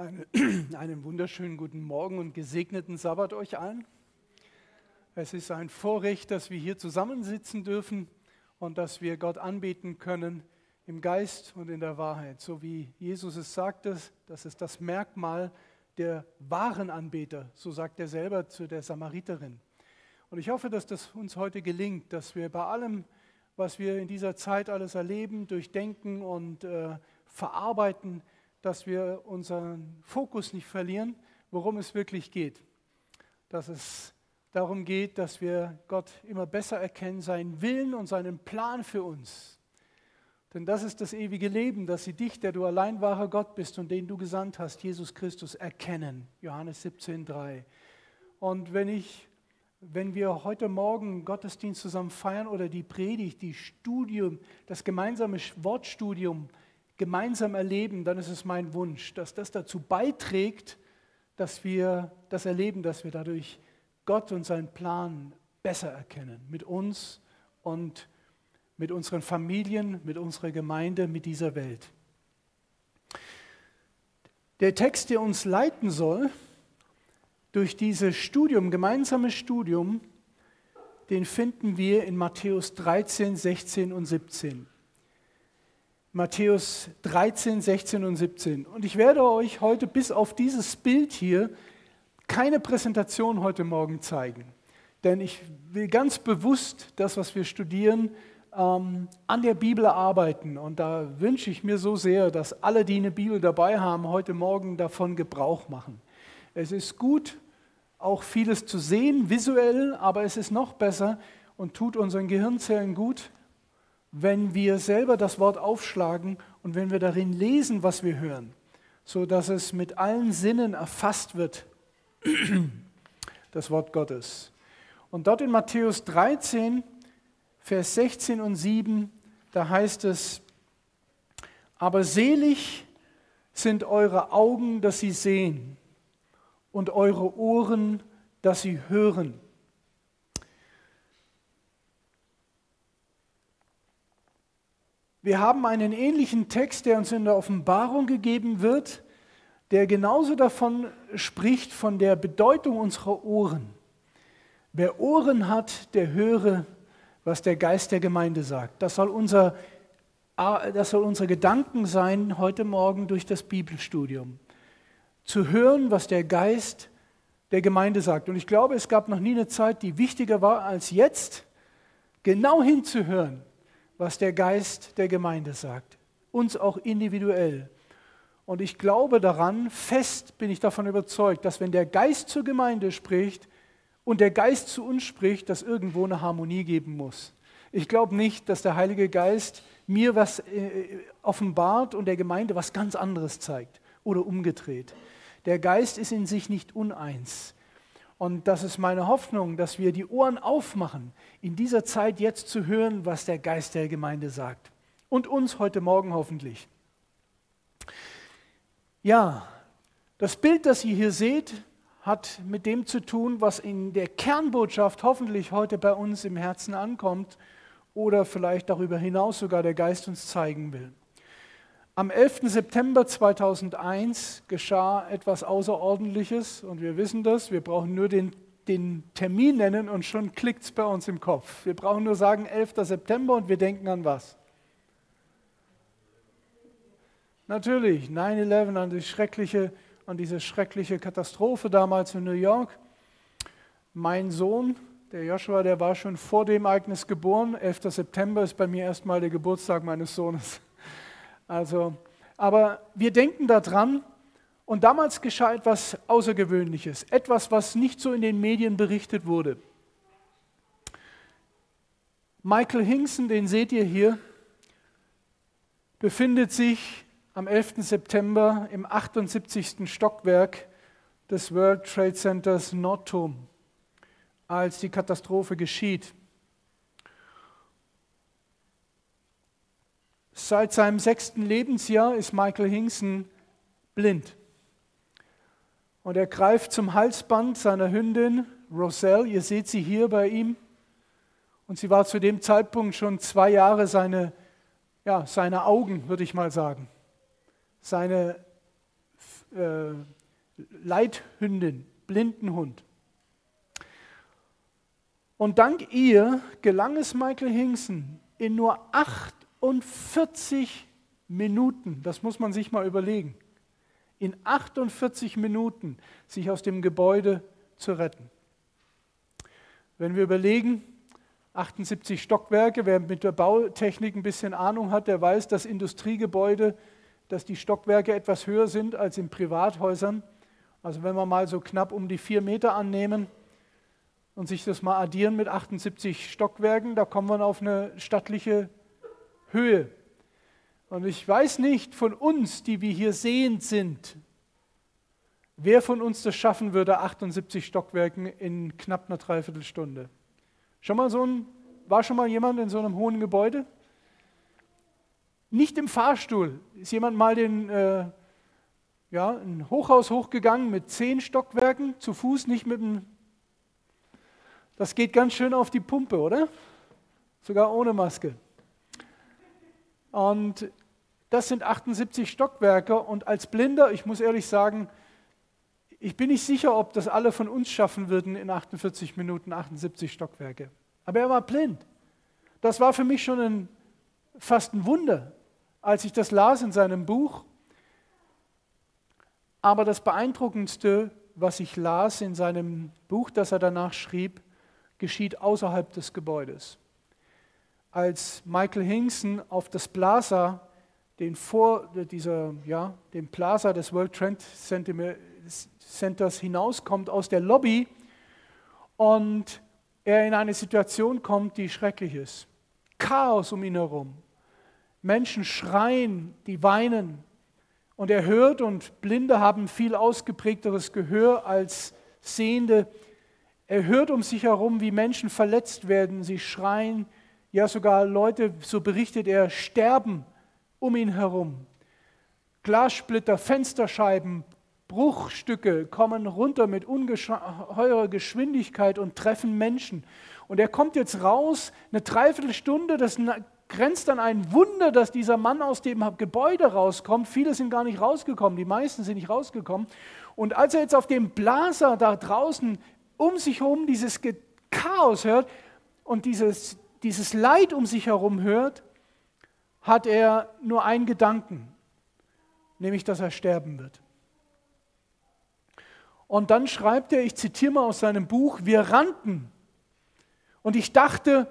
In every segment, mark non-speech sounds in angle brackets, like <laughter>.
Eine, <clears throat> einen wunderschönen guten Morgen und gesegneten Sabbat euch allen. Es ist ein Vorrecht, dass wir hier zusammensitzen dürfen und dass wir Gott anbeten können im Geist und in der Wahrheit. So wie Jesus es sagte, das ist das Merkmal der wahren Anbeter, so sagt er selber zu der Samariterin. Und ich hoffe, dass das uns heute gelingt, dass wir bei allem, was wir in dieser Zeit alles erleben, durchdenken und äh, verarbeiten, dass wir unseren Fokus nicht verlieren, worum es wirklich geht. Dass es darum geht, dass wir Gott immer besser erkennen, seinen Willen und seinen Plan für uns. Denn das ist das ewige Leben, dass sie dich, der du allein wahrer Gott bist und den du gesandt hast, Jesus Christus, erkennen. Johannes 17,3. Und wenn ich, wenn wir heute Morgen Gottesdienst zusammen feiern oder die Predigt, die Studium, das gemeinsame Wortstudium gemeinsam erleben, dann ist es mein Wunsch, dass das dazu beiträgt, dass wir das erleben, dass wir dadurch Gott und seinen Plan besser erkennen, mit uns und mit unseren Familien, mit unserer Gemeinde, mit dieser Welt. Der Text, der uns leiten soll durch dieses Studium, gemeinsames Studium, den finden wir in Matthäus 13, 16 und 17. Matthäus 13, 16 und 17. Und ich werde euch heute bis auf dieses Bild hier keine Präsentation heute Morgen zeigen. Denn ich will ganz bewusst das, was wir studieren, ähm, an der Bibel arbeiten. Und da wünsche ich mir so sehr, dass alle, die eine Bibel dabei haben, heute Morgen davon Gebrauch machen. Es ist gut, auch vieles zu sehen, visuell, aber es ist noch besser und tut unseren Gehirnzellen gut, wenn wir selber das Wort aufschlagen und wenn wir darin lesen, was wir hören, so dass es mit allen Sinnen erfasst wird, <clears throat> das Wort Gottes. Und dort in Matthäus 13, Vers 16 und 7, da heißt es, aber selig sind eure Augen, dass sie sehen und eure Ohren, dass sie hören. Wir haben einen ähnlichen Text, der uns in der Offenbarung gegeben wird, der genauso davon spricht, von der Bedeutung unserer Ohren. Wer Ohren hat, der höre, was der Geist der Gemeinde sagt. Das soll unser, das soll unser Gedanken sein heute Morgen durch das Bibelstudium. Zu hören, was der Geist der Gemeinde sagt. Und ich glaube, es gab noch nie eine Zeit, die wichtiger war als jetzt, genau hinzuhören, was der Geist der Gemeinde sagt, uns auch individuell. Und ich glaube daran, fest bin ich davon überzeugt, dass wenn der Geist zur Gemeinde spricht und der Geist zu uns spricht, dass irgendwo eine Harmonie geben muss. Ich glaube nicht, dass der Heilige Geist mir was äh, offenbart und der Gemeinde was ganz anderes zeigt oder umgedreht. Der Geist ist in sich nicht uneins. Und das ist meine Hoffnung, dass wir die Ohren aufmachen, in dieser Zeit jetzt zu hören, was der Geist der Gemeinde sagt. Und uns heute Morgen hoffentlich. Ja, das Bild, das ihr hier seht, hat mit dem zu tun, was in der Kernbotschaft hoffentlich heute bei uns im Herzen ankommt oder vielleicht darüber hinaus sogar der Geist uns zeigen will. Am 11. September 2001 geschah etwas Außerordentliches und wir wissen das. Wir brauchen nur den, den Termin nennen und schon klickt es bei uns im Kopf. Wir brauchen nur sagen 11. September und wir denken an was? Natürlich, 9-11, an, die schreckliche, an diese schreckliche Katastrophe damals in New York. Mein Sohn, der Joshua, der war schon vor dem Ereignis geboren. 11. September ist bei mir erstmal der Geburtstag meines Sohnes. Also, aber wir denken daran und damals geschah etwas Außergewöhnliches, etwas, was nicht so in den Medien berichtet wurde. Michael Hinkson, den seht ihr hier, befindet sich am 11. September im 78. Stockwerk des World Trade Centers Nordturm, als die Katastrophe geschieht. Seit seinem sechsten Lebensjahr ist Michael Hinkson blind. Und er greift zum Halsband seiner Hündin Roselle. Ihr seht sie hier bei ihm. Und sie war zu dem Zeitpunkt schon zwei Jahre seine, ja, seine Augen, würde ich mal sagen. Seine äh, Leithündin, Blindenhund. Und dank ihr gelang es Michael Hinkson in nur 48 Minuten, das muss man sich mal überlegen, in 48 Minuten sich aus dem Gebäude zu retten. Wenn wir überlegen, 78 Stockwerke, wer mit der Bautechnik ein bisschen Ahnung hat, der weiß, dass Industriegebäude, dass die Stockwerke etwas höher sind als in Privathäusern. Also wenn wir mal so knapp um die vier Meter annehmen und sich das mal addieren mit 78 Stockwerken, da kommen wir auf eine stattliche Höhe. Und ich weiß nicht von uns, die wir hier sehend sind, wer von uns das schaffen würde, 78 Stockwerken in knapp einer Dreiviertelstunde. Schon mal so ein, war schon mal jemand in so einem hohen Gebäude? Nicht im Fahrstuhl. Ist jemand mal den, äh, ja, ein Hochhaus hochgegangen mit zehn Stockwerken, zu Fuß, nicht mit dem. Das geht ganz schön auf die Pumpe, oder? Sogar ohne Maske. Und das sind 78 Stockwerke. Und als Blinder, ich muss ehrlich sagen, ich bin nicht sicher, ob das alle von uns schaffen würden in 48 Minuten, 78 Stockwerke. Aber er war blind. Das war für mich schon ein, fast ein Wunder, als ich das las in seinem Buch. Aber das Beeindruckendste, was ich las in seinem Buch, das er danach schrieb, geschieht außerhalb des Gebäudes. Als Michael Hinkson auf das Plaza, den vor dieser, ja, dem Plaza des World Trade Centers hinauskommt aus der Lobby und er in eine Situation kommt, die schrecklich ist. Chaos um ihn herum. Menschen schreien, die weinen. Und er hört, und Blinde haben viel ausgeprägteres Gehör als Sehende. Er hört um sich herum, wie Menschen verletzt werden. Sie schreien, ja sogar Leute, so berichtet er, sterben um ihn herum. Glassplitter, Fensterscheiben, Bruchstücke kommen runter mit ungeheurer Geschwindigkeit und treffen Menschen. Und er kommt jetzt raus, eine Dreiviertelstunde, das grenzt an ein Wunder, dass dieser Mann aus dem Gebäude rauskommt. Viele sind gar nicht rausgekommen, die meisten sind nicht rausgekommen. Und als er jetzt auf dem Blaser da draußen um sich herum dieses Chaos hört und dieses, dieses Leid um sich herum hört, hat er nur einen Gedanken, nämlich dass er sterben wird. Und dann schreibt er, ich zitiere mal aus seinem Buch, wir rannten. Und ich dachte,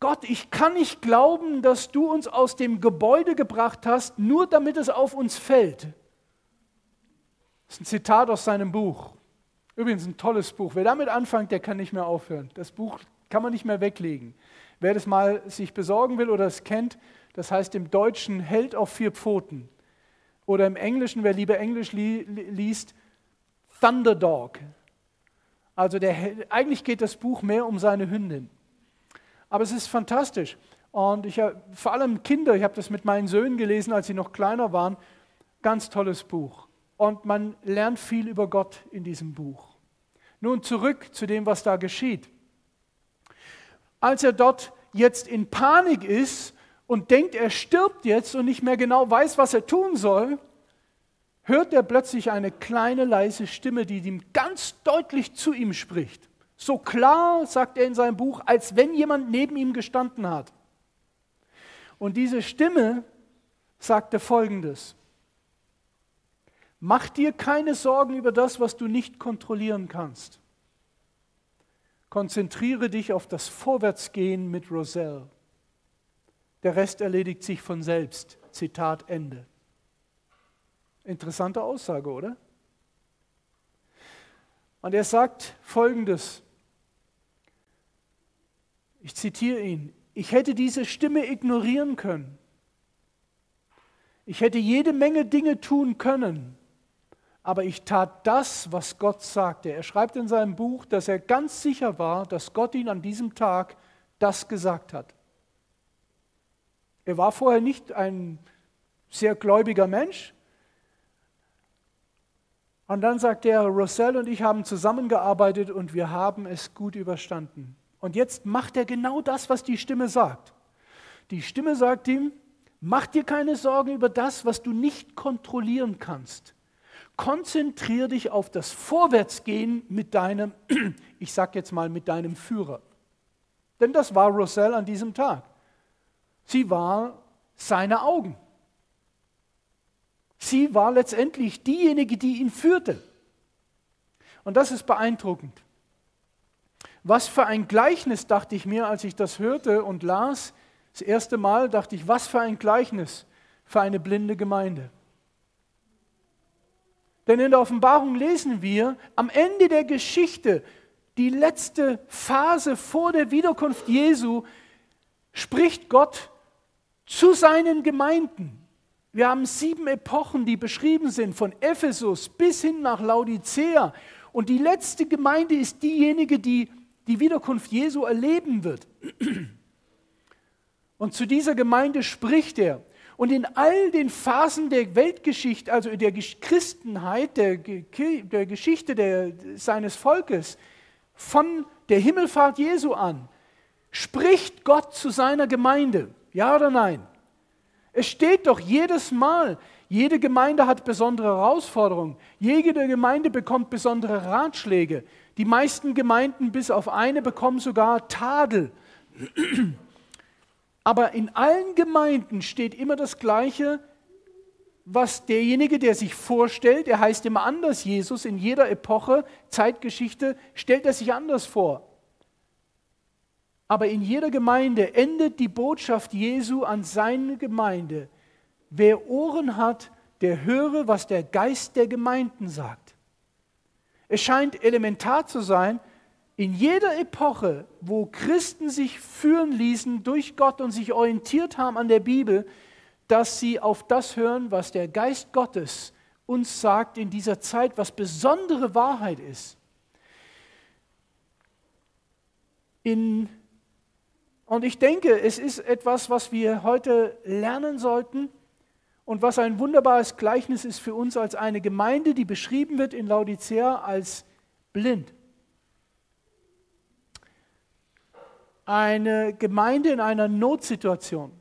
Gott, ich kann nicht glauben, dass du uns aus dem Gebäude gebracht hast, nur damit es auf uns fällt. Das ist ein Zitat aus seinem Buch. Übrigens ein tolles Buch. Wer damit anfängt, der kann nicht mehr aufhören. Das Buch kann man nicht mehr weglegen. Wer das mal sich besorgen will oder es kennt, das heißt im Deutschen Held auf vier Pfoten. Oder im Englischen, wer lieber Englisch li liest, Thunderdog. Also der, eigentlich geht das Buch mehr um seine Hündin. Aber es ist fantastisch. Und ich vor allem Kinder, ich habe das mit meinen Söhnen gelesen, als sie noch kleiner waren. Ganz tolles Buch. Und man lernt viel über Gott in diesem Buch. Nun zurück zu dem, was da geschieht. Als er dort jetzt in Panik ist und denkt, er stirbt jetzt und nicht mehr genau weiß, was er tun soll, hört er plötzlich eine kleine leise Stimme, die ihm ganz deutlich zu ihm spricht. So klar, sagt er in seinem Buch, als wenn jemand neben ihm gestanden hat. Und diese Stimme sagte folgendes. Mach dir keine Sorgen über das, was du nicht kontrollieren kannst. Konzentriere dich auf das Vorwärtsgehen mit Roselle. Der Rest erledigt sich von selbst. Zitat Ende. Interessante Aussage, oder? Und er sagt Folgendes. Ich zitiere ihn. Ich hätte diese Stimme ignorieren können. Ich hätte jede Menge Dinge tun können, aber ich tat das, was Gott sagte. Er schreibt in seinem Buch, dass er ganz sicher war, dass Gott ihn an diesem Tag das gesagt hat. Er war vorher nicht ein sehr gläubiger Mensch, und dann sagt er, Roselle und ich haben zusammengearbeitet und wir haben es gut überstanden. Und jetzt macht er genau das, was die Stimme sagt. Die Stimme sagt ihm, mach dir keine Sorgen über das, was du nicht kontrollieren kannst. Konzentriere dich auf das Vorwärtsgehen mit deinem, <clears throat> ich sag jetzt mal, mit deinem Führer. Denn das war Roselle an diesem Tag. Sie war seine Augen. Sie war letztendlich diejenige, die ihn führte. Und das ist beeindruckend. Was für ein Gleichnis, dachte ich mir, als ich das hörte und las. Das erste Mal dachte ich, was für ein Gleichnis für eine blinde Gemeinde. Denn in der Offenbarung lesen wir, am Ende der Geschichte, die letzte Phase vor der Wiederkunft Jesu, spricht Gott zu seinen Gemeinden. Wir haben sieben Epochen, die beschrieben sind, von Ephesus bis hin nach Laodicea. Und die letzte Gemeinde ist diejenige, die die Wiederkunft Jesu erleben wird. Und zu dieser Gemeinde spricht er. Und in all den Phasen der Weltgeschichte, also der Christenheit, der, der Geschichte der, seines Volkes, von der Himmelfahrt Jesu an, spricht Gott zu seiner Gemeinde. Ja oder nein? Es steht doch jedes Mal, jede Gemeinde hat besondere Herausforderungen, jede Gemeinde bekommt besondere Ratschläge. Die meisten Gemeinden, bis auf eine, bekommen sogar Tadel. Aber in allen Gemeinden steht immer das Gleiche, was derjenige, der sich vorstellt, er heißt immer anders Jesus, in jeder Epoche, Zeitgeschichte, stellt er sich anders vor. Aber in jeder Gemeinde endet die Botschaft Jesu an seine Gemeinde. Wer Ohren hat, der höre, was der Geist der Gemeinden sagt. Es scheint elementar zu sein, in jeder Epoche, wo Christen sich führen ließen durch Gott und sich orientiert haben an der Bibel, dass sie auf das hören, was der Geist Gottes uns sagt in dieser Zeit, was besondere Wahrheit ist. In, und ich denke, es ist etwas, was wir heute lernen sollten und was ein wunderbares Gleichnis ist für uns als eine Gemeinde, die beschrieben wird in Laodicea als blind. Eine Gemeinde in einer Notsituation.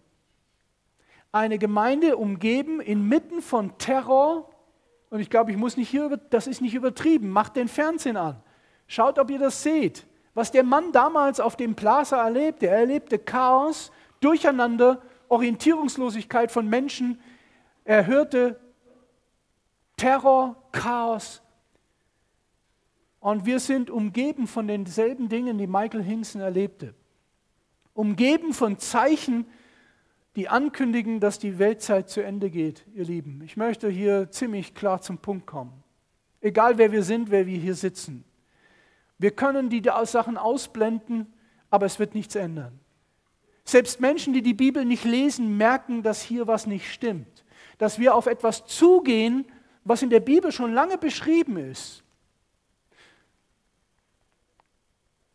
Eine Gemeinde umgeben inmitten von Terror. Und ich glaube, ich muss nicht hier, das ist nicht übertrieben. Macht den Fernsehen an. Schaut, ob ihr das seht. Was der Mann damals auf dem Plaza erlebte. Er erlebte Chaos, Durcheinander, Orientierungslosigkeit von Menschen. Er hörte Terror, Chaos. Und wir sind umgeben von denselben Dingen, die Michael Hinkson erlebte umgeben von Zeichen, die ankündigen, dass die Weltzeit zu Ende geht, ihr Lieben. Ich möchte hier ziemlich klar zum Punkt kommen. Egal wer wir sind, wer wir hier sitzen. Wir können die Sachen ausblenden, aber es wird nichts ändern. Selbst Menschen, die die Bibel nicht lesen, merken, dass hier was nicht stimmt. Dass wir auf etwas zugehen, was in der Bibel schon lange beschrieben ist.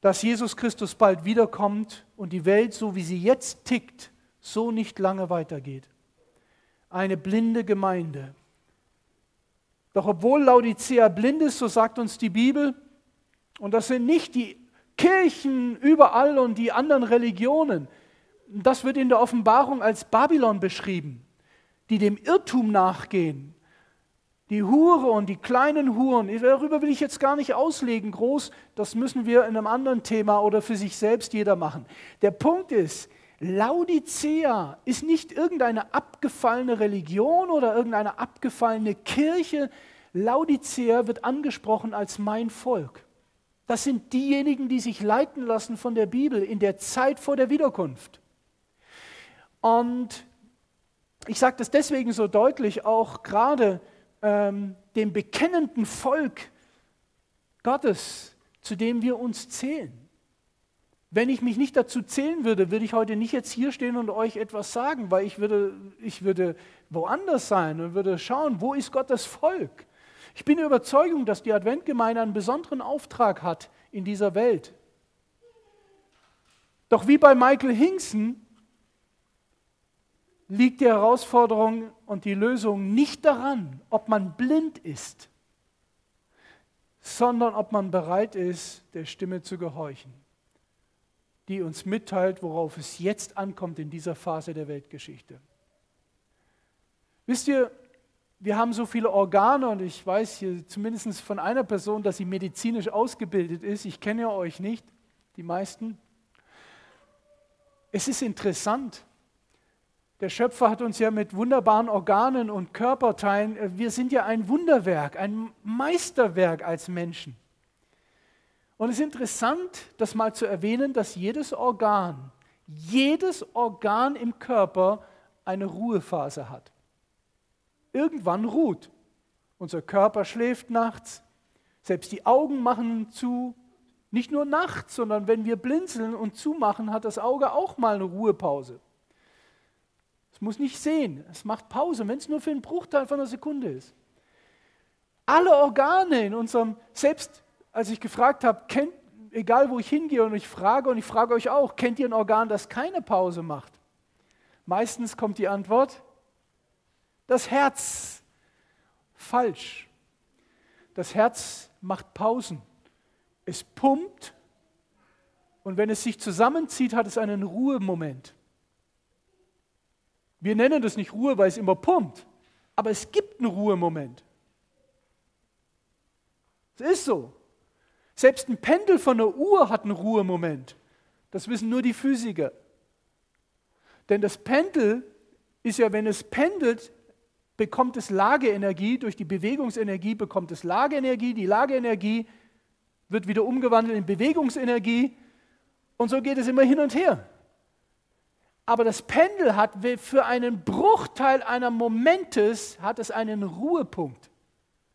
Dass Jesus Christus bald wiederkommt und die Welt, so wie sie jetzt tickt, so nicht lange weitergeht. Eine blinde Gemeinde. Doch obwohl Laodicea blind ist, so sagt uns die Bibel, und das sind nicht die Kirchen überall und die anderen Religionen, das wird in der Offenbarung als Babylon beschrieben, die dem Irrtum nachgehen, die Hure und die kleinen Huren, darüber will ich jetzt gar nicht auslegen, groß, das müssen wir in einem anderen Thema oder für sich selbst jeder machen. Der Punkt ist, Laodicea ist nicht irgendeine abgefallene Religion oder irgendeine abgefallene Kirche. Laodicea wird angesprochen als mein Volk. Das sind diejenigen, die sich leiten lassen von der Bibel in der Zeit vor der Wiederkunft. Und ich sage das deswegen so deutlich, auch gerade ähm, dem bekennenden Volk Gottes, zu dem wir uns zählen. Wenn ich mich nicht dazu zählen würde, würde ich heute nicht jetzt hier stehen und euch etwas sagen, weil ich würde, ich würde woanders sein und würde schauen, wo ist Gottes Volk. Ich bin der Überzeugung, dass die Adventgemeinde einen besonderen Auftrag hat in dieser Welt. Doch wie bei Michael Hinkson liegt die Herausforderung und die Lösung nicht daran, ob man blind ist, sondern ob man bereit ist, der Stimme zu gehorchen, die uns mitteilt, worauf es jetzt ankommt in dieser Phase der Weltgeschichte. Wisst ihr, wir haben so viele Organe und ich weiß hier zumindest von einer Person, dass sie medizinisch ausgebildet ist. Ich kenne euch nicht, die meisten. Es ist interessant. Der Schöpfer hat uns ja mit wunderbaren Organen und Körperteilen, äh, wir sind ja ein Wunderwerk, ein Meisterwerk als Menschen. Und es ist interessant, das mal zu erwähnen, dass jedes Organ, jedes Organ im Körper eine Ruhephase hat irgendwann ruht. Unser Körper schläft nachts, selbst die Augen machen zu. Nicht nur nachts, sondern wenn wir blinzeln und zumachen, hat das Auge auch mal eine Ruhepause. Muss nicht sehen, es macht Pause, wenn es nur für einen Bruchteil von einer Sekunde ist. Alle Organe in unserem, selbst als ich gefragt habe, egal wo ich hingehe und ich frage, und ich frage euch auch, kennt ihr ein Organ, das keine Pause macht? Meistens kommt die Antwort, das Herz. Falsch. Das Herz macht Pausen. Es pumpt und wenn es sich zusammenzieht, hat es einen Ruhemoment. Wir nennen das nicht Ruhe, weil es immer pumpt, aber es gibt einen Ruhemoment. Es ist so. Selbst ein Pendel von einer Uhr hat einen Ruhemoment. Das wissen nur die Physiker. Denn das Pendel ist ja, wenn es pendelt, bekommt es Lageenergie, durch die Bewegungsenergie bekommt es Lageenergie, die Lageenergie wird wieder umgewandelt in Bewegungsenergie und so geht es immer hin und her. Aber das Pendel hat für einen Bruchteil einer Momentes hat es einen Ruhepunkt,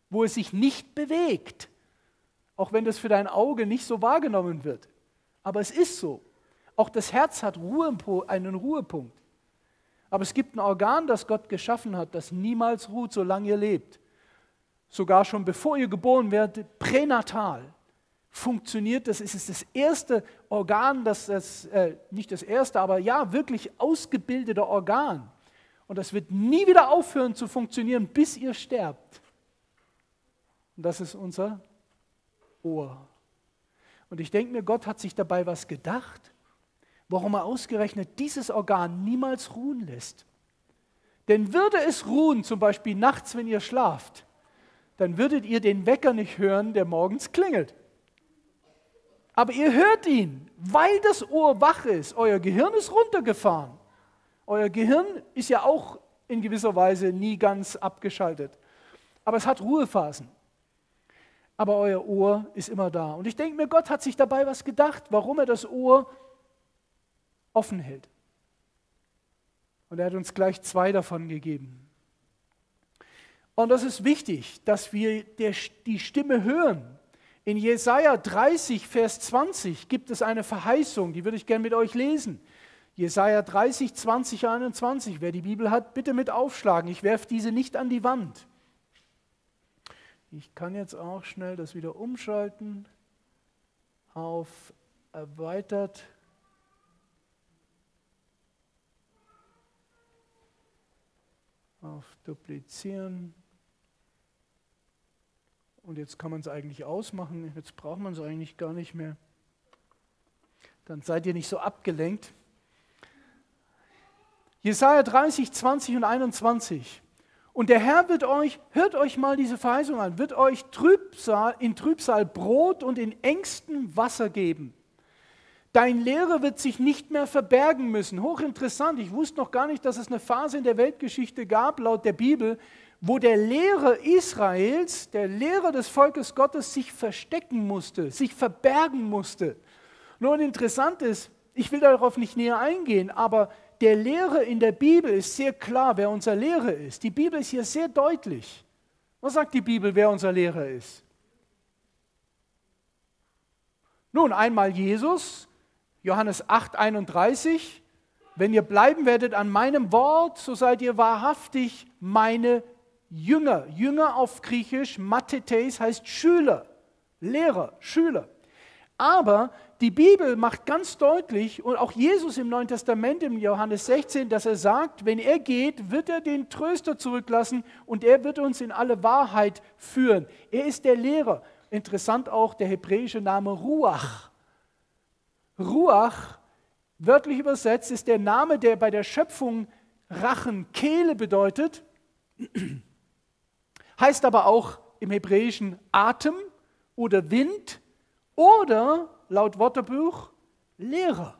wo es sich nicht bewegt, auch wenn das für dein Auge nicht so wahrgenommen wird. Aber es ist so. Auch das Herz hat Ruhe, einen Ruhepunkt. Aber es gibt ein Organ, das Gott geschaffen hat, das niemals ruht, solange ihr lebt. Sogar schon bevor ihr geboren werdet, pränatal funktioniert das. Ist das erste Organ, das, das äh, nicht das erste, aber ja, wirklich ausgebildete Organ. Und das wird nie wieder aufhören zu funktionieren, bis ihr sterbt. Und das ist unser Ohr. Und ich denke mir, Gott hat sich dabei was gedacht warum er ausgerechnet dieses Organ niemals ruhen lässt. Denn würde es ruhen, zum Beispiel nachts, wenn ihr schlaft, dann würdet ihr den Wecker nicht hören, der morgens klingelt. Aber ihr hört ihn, weil das Ohr wach ist. Euer Gehirn ist runtergefahren. Euer Gehirn ist ja auch in gewisser Weise nie ganz abgeschaltet. Aber es hat Ruhephasen. Aber euer Ohr ist immer da. Und ich denke mir, Gott hat sich dabei was gedacht, warum er das Ohr offen hält. Und er hat uns gleich zwei davon gegeben. Und das ist wichtig, dass wir der, die Stimme hören. In Jesaja 30, Vers 20 gibt es eine Verheißung, die würde ich gerne mit euch lesen. Jesaja 30, 20, 21. Wer die Bibel hat, bitte mit aufschlagen. Ich werfe diese nicht an die Wand. Ich kann jetzt auch schnell das wieder umschalten auf erweitert auf Duplizieren. Und jetzt kann man es eigentlich ausmachen. Jetzt braucht man es eigentlich gar nicht mehr. Dann seid ihr nicht so abgelenkt. Jesaja 30, 20 und 21. Und der Herr wird euch, hört euch mal diese Verheißung an, wird euch Trübsal, in Trübsal Brot und in Ängsten Wasser geben. Dein Lehrer wird sich nicht mehr verbergen müssen. Hochinteressant. Ich wusste noch gar nicht, dass es eine Phase in der Weltgeschichte gab, laut der Bibel, wo der Lehrer Israels, der Lehrer des Volkes Gottes, sich verstecken musste, sich verbergen musste. Nun interessant ist, ich will darauf nicht näher eingehen, aber der Lehrer in der Bibel ist sehr klar, wer unser Lehrer ist. Die Bibel ist hier sehr deutlich. Was sagt die Bibel, wer unser Lehrer ist? Nun, einmal Jesus, Johannes 8, 31, wenn ihr bleiben werdet an meinem Wort, so seid ihr wahrhaftig meine Jünger. Jünger auf Griechisch, Mathetes heißt Schüler, Lehrer, Schüler. Aber die Bibel macht ganz deutlich und auch Jesus im Neuen Testament, im Johannes 16, dass er sagt, wenn er geht, wird er den Tröster zurücklassen und er wird uns in alle Wahrheit führen. Er ist der Lehrer. Interessant auch der hebräische Name Ruach. Ruach, wörtlich übersetzt, ist der Name, der bei der Schöpfung Rachen, Kehle bedeutet. Heißt aber auch im Hebräischen Atem oder Wind oder laut Wörterbuch Lehrer.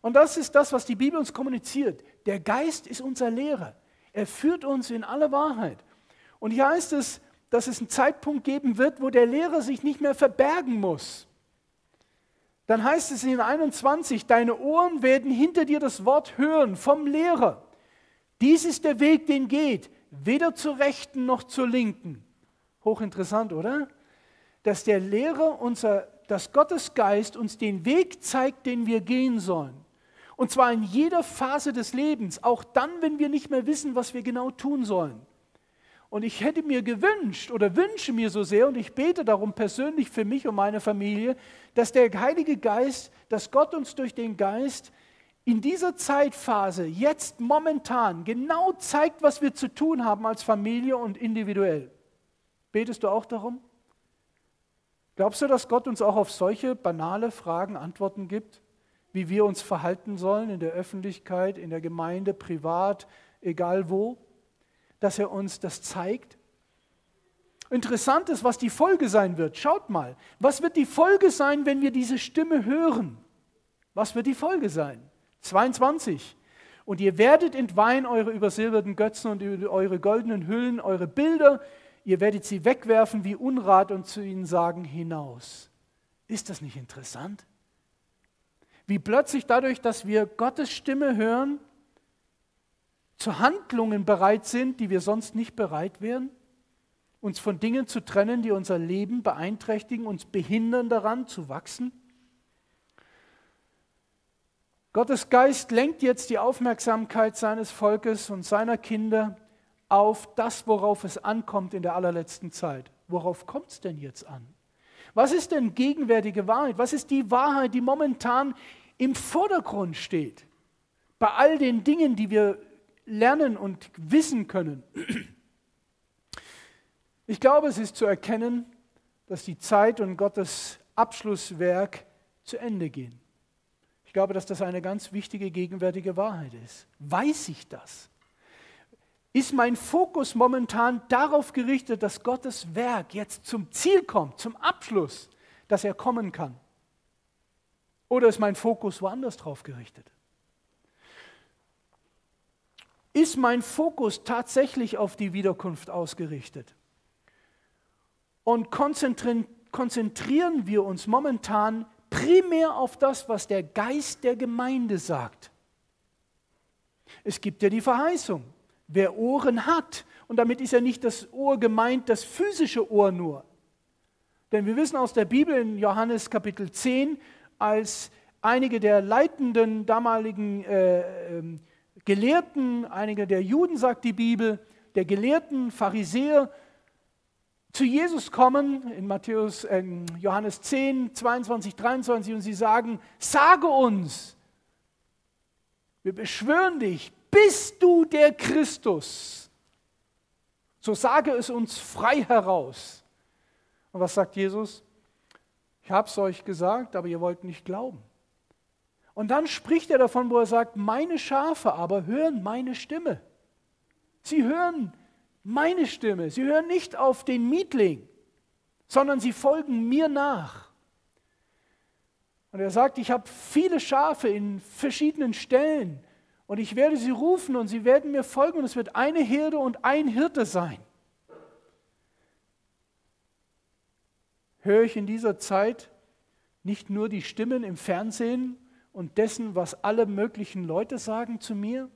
Und das ist das, was die Bibel uns kommuniziert. Der Geist ist unser Lehrer. Er führt uns in alle Wahrheit. Und hier heißt es, dass es einen Zeitpunkt geben wird, wo der Lehrer sich nicht mehr verbergen muss. Dann heißt es in 21, deine Ohren werden hinter dir das Wort hören vom Lehrer. Dies ist der Weg, den geht, weder zur rechten noch zur linken. Hochinteressant, oder? Dass der Lehrer, unser, dass Gottes Geist uns den Weg zeigt, den wir gehen sollen. Und zwar in jeder Phase des Lebens, auch dann, wenn wir nicht mehr wissen, was wir genau tun sollen. Und ich hätte mir gewünscht oder wünsche mir so sehr, und ich bete darum persönlich für mich und meine Familie, dass der Heilige Geist, dass Gott uns durch den Geist in dieser Zeitphase, jetzt momentan, genau zeigt, was wir zu tun haben als Familie und individuell. Betest du auch darum? Glaubst du, dass Gott uns auch auf solche banale Fragen Antworten gibt, wie wir uns verhalten sollen in der Öffentlichkeit, in der Gemeinde, privat, egal wo? dass er uns das zeigt? Interessant ist, was die Folge sein wird. Schaut mal, was wird die Folge sein, wenn wir diese Stimme hören? Was wird die Folge sein? 22. Und ihr werdet entweihen eure übersilberten Götzen und eure goldenen Hüllen, eure Bilder, ihr werdet sie wegwerfen wie Unrat und zu ihnen sagen, hinaus. Ist das nicht interessant? Wie plötzlich dadurch, dass wir Gottes Stimme hören, zu Handlungen bereit sind, die wir sonst nicht bereit wären, uns von Dingen zu trennen, die unser Leben beeinträchtigen, uns behindern daran zu wachsen. Gottes Geist lenkt jetzt die Aufmerksamkeit seines Volkes und seiner Kinder auf das, worauf es ankommt in der allerletzten Zeit. Worauf kommt es denn jetzt an? Was ist denn gegenwärtige Wahrheit? Was ist die Wahrheit, die momentan im Vordergrund steht? Bei all den Dingen, die wir lernen und wissen können. Ich glaube, es ist zu erkennen, dass die Zeit und Gottes Abschlusswerk zu Ende gehen. Ich glaube, dass das eine ganz wichtige gegenwärtige Wahrheit ist. Weiß ich das? Ist mein Fokus momentan darauf gerichtet, dass Gottes Werk jetzt zum Ziel kommt, zum Abschluss, dass er kommen kann? Oder ist mein Fokus woanders drauf gerichtet? Ist mein Fokus tatsächlich auf die Wiederkunft ausgerichtet? Und konzentrieren wir uns momentan primär auf das, was der Geist der Gemeinde sagt. Es gibt ja die Verheißung, wer Ohren hat, und damit ist ja nicht das Ohr gemeint, das physische Ohr nur. Denn wir wissen aus der Bibel in Johannes Kapitel 10, als einige der leitenden damaligen äh, ähm, Gelehrten, einige der Juden, sagt die Bibel, der Gelehrten, Pharisäer, zu Jesus kommen in Matthäus, äh, Johannes 10, 22, 23 und sie sagen, sage uns, wir beschwören dich, bist du der Christus? So sage es uns frei heraus. Und was sagt Jesus? Ich habe es euch gesagt, aber ihr wollt nicht glauben. Und dann spricht er davon, wo er sagt, meine Schafe aber hören meine Stimme. Sie hören meine Stimme. Sie hören nicht auf den Mietling, sondern sie folgen mir nach. Und er sagt, ich habe viele Schafe in verschiedenen Stellen und ich werde sie rufen und sie werden mir folgen und es wird eine Herde und ein Hirte sein. Höre ich in dieser Zeit nicht nur die Stimmen im Fernsehen und dessen, was alle möglichen Leute sagen zu mir?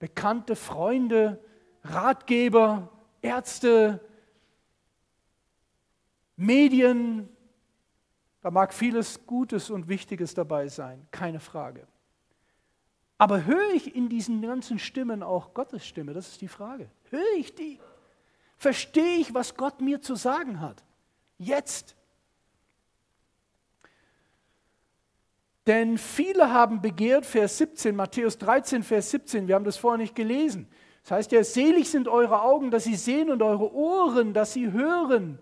Bekannte Freunde, Ratgeber, Ärzte, Medien, da mag vieles Gutes und Wichtiges dabei sein, keine Frage. Aber höre ich in diesen ganzen Stimmen auch Gottes Stimme? Das ist die Frage. Höre ich die? Verstehe ich, was Gott mir zu sagen hat? Jetzt. Denn viele haben begehrt, Vers 17, Matthäus 13, Vers 17, wir haben das vorher nicht gelesen. Das heißt ja, selig sind eure Augen, dass sie sehen und eure Ohren, dass sie hören.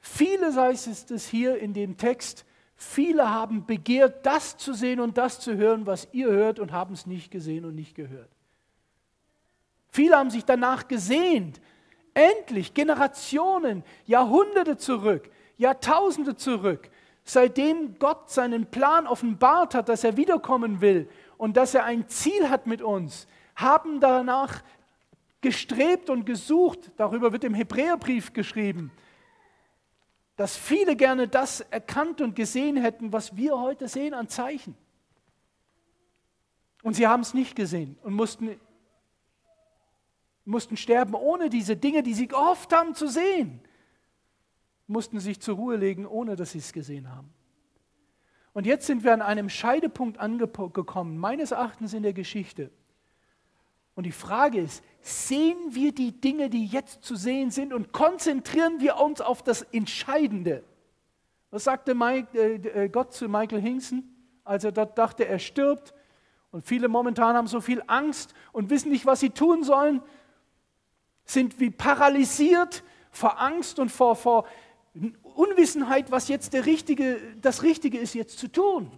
Viele, heißt es hier in dem Text, viele haben begehrt, das zu sehen und das zu hören, was ihr hört und haben es nicht gesehen und nicht gehört. Viele haben sich danach gesehnt. Endlich, Generationen, Jahrhunderte zurück, Jahrtausende zurück, seitdem Gott seinen Plan offenbart hat, dass er wiederkommen will und dass er ein Ziel hat mit uns, haben danach gestrebt und gesucht, darüber wird im Hebräerbrief geschrieben, dass viele gerne das erkannt und gesehen hätten, was wir heute sehen an Zeichen. Und sie haben es nicht gesehen und mussten, mussten sterben, ohne diese Dinge, die sie gehofft haben zu sehen, mussten sich zur Ruhe legen, ohne dass sie es gesehen haben. Und jetzt sind wir an einem Scheidepunkt angekommen, meines Erachtens in der Geschichte. Und die Frage ist, sehen wir die Dinge, die jetzt zu sehen sind und konzentrieren wir uns auf das Entscheidende? Was sagte Mike, äh, äh, Gott zu Michael Hinkson, als er dort dachte, er stirbt? Und viele momentan haben so viel Angst und wissen nicht, was sie tun sollen, sind wie paralysiert vor Angst und vor, vor Unwissenheit, was jetzt der richtige, das Richtige ist, jetzt zu tun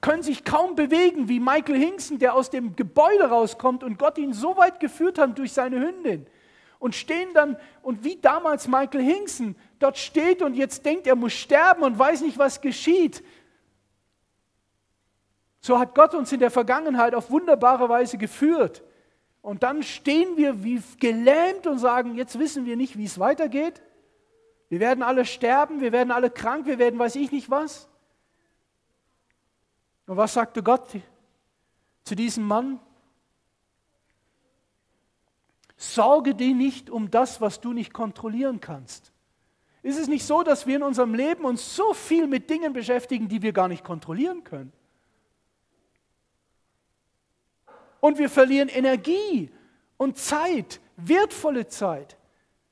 können sich kaum bewegen, wie Michael Hinkson, der aus dem Gebäude rauskommt und Gott ihn so weit geführt hat durch seine Hündin. Und stehen dann, und wie damals Michael Hinkson dort steht und jetzt denkt, er muss sterben und weiß nicht, was geschieht. So hat Gott uns in der Vergangenheit auf wunderbare Weise geführt. Und dann stehen wir wie gelähmt und sagen, jetzt wissen wir nicht, wie es weitergeht. Wir werden alle sterben, wir werden alle krank, wir werden weiß ich nicht was. Und was sagte Gott zu diesem Mann? Sorge dir nicht um das, was du nicht kontrollieren kannst. Ist es nicht so, dass wir in unserem Leben uns so viel mit Dingen beschäftigen, die wir gar nicht kontrollieren können? Und wir verlieren Energie und Zeit, wertvolle Zeit,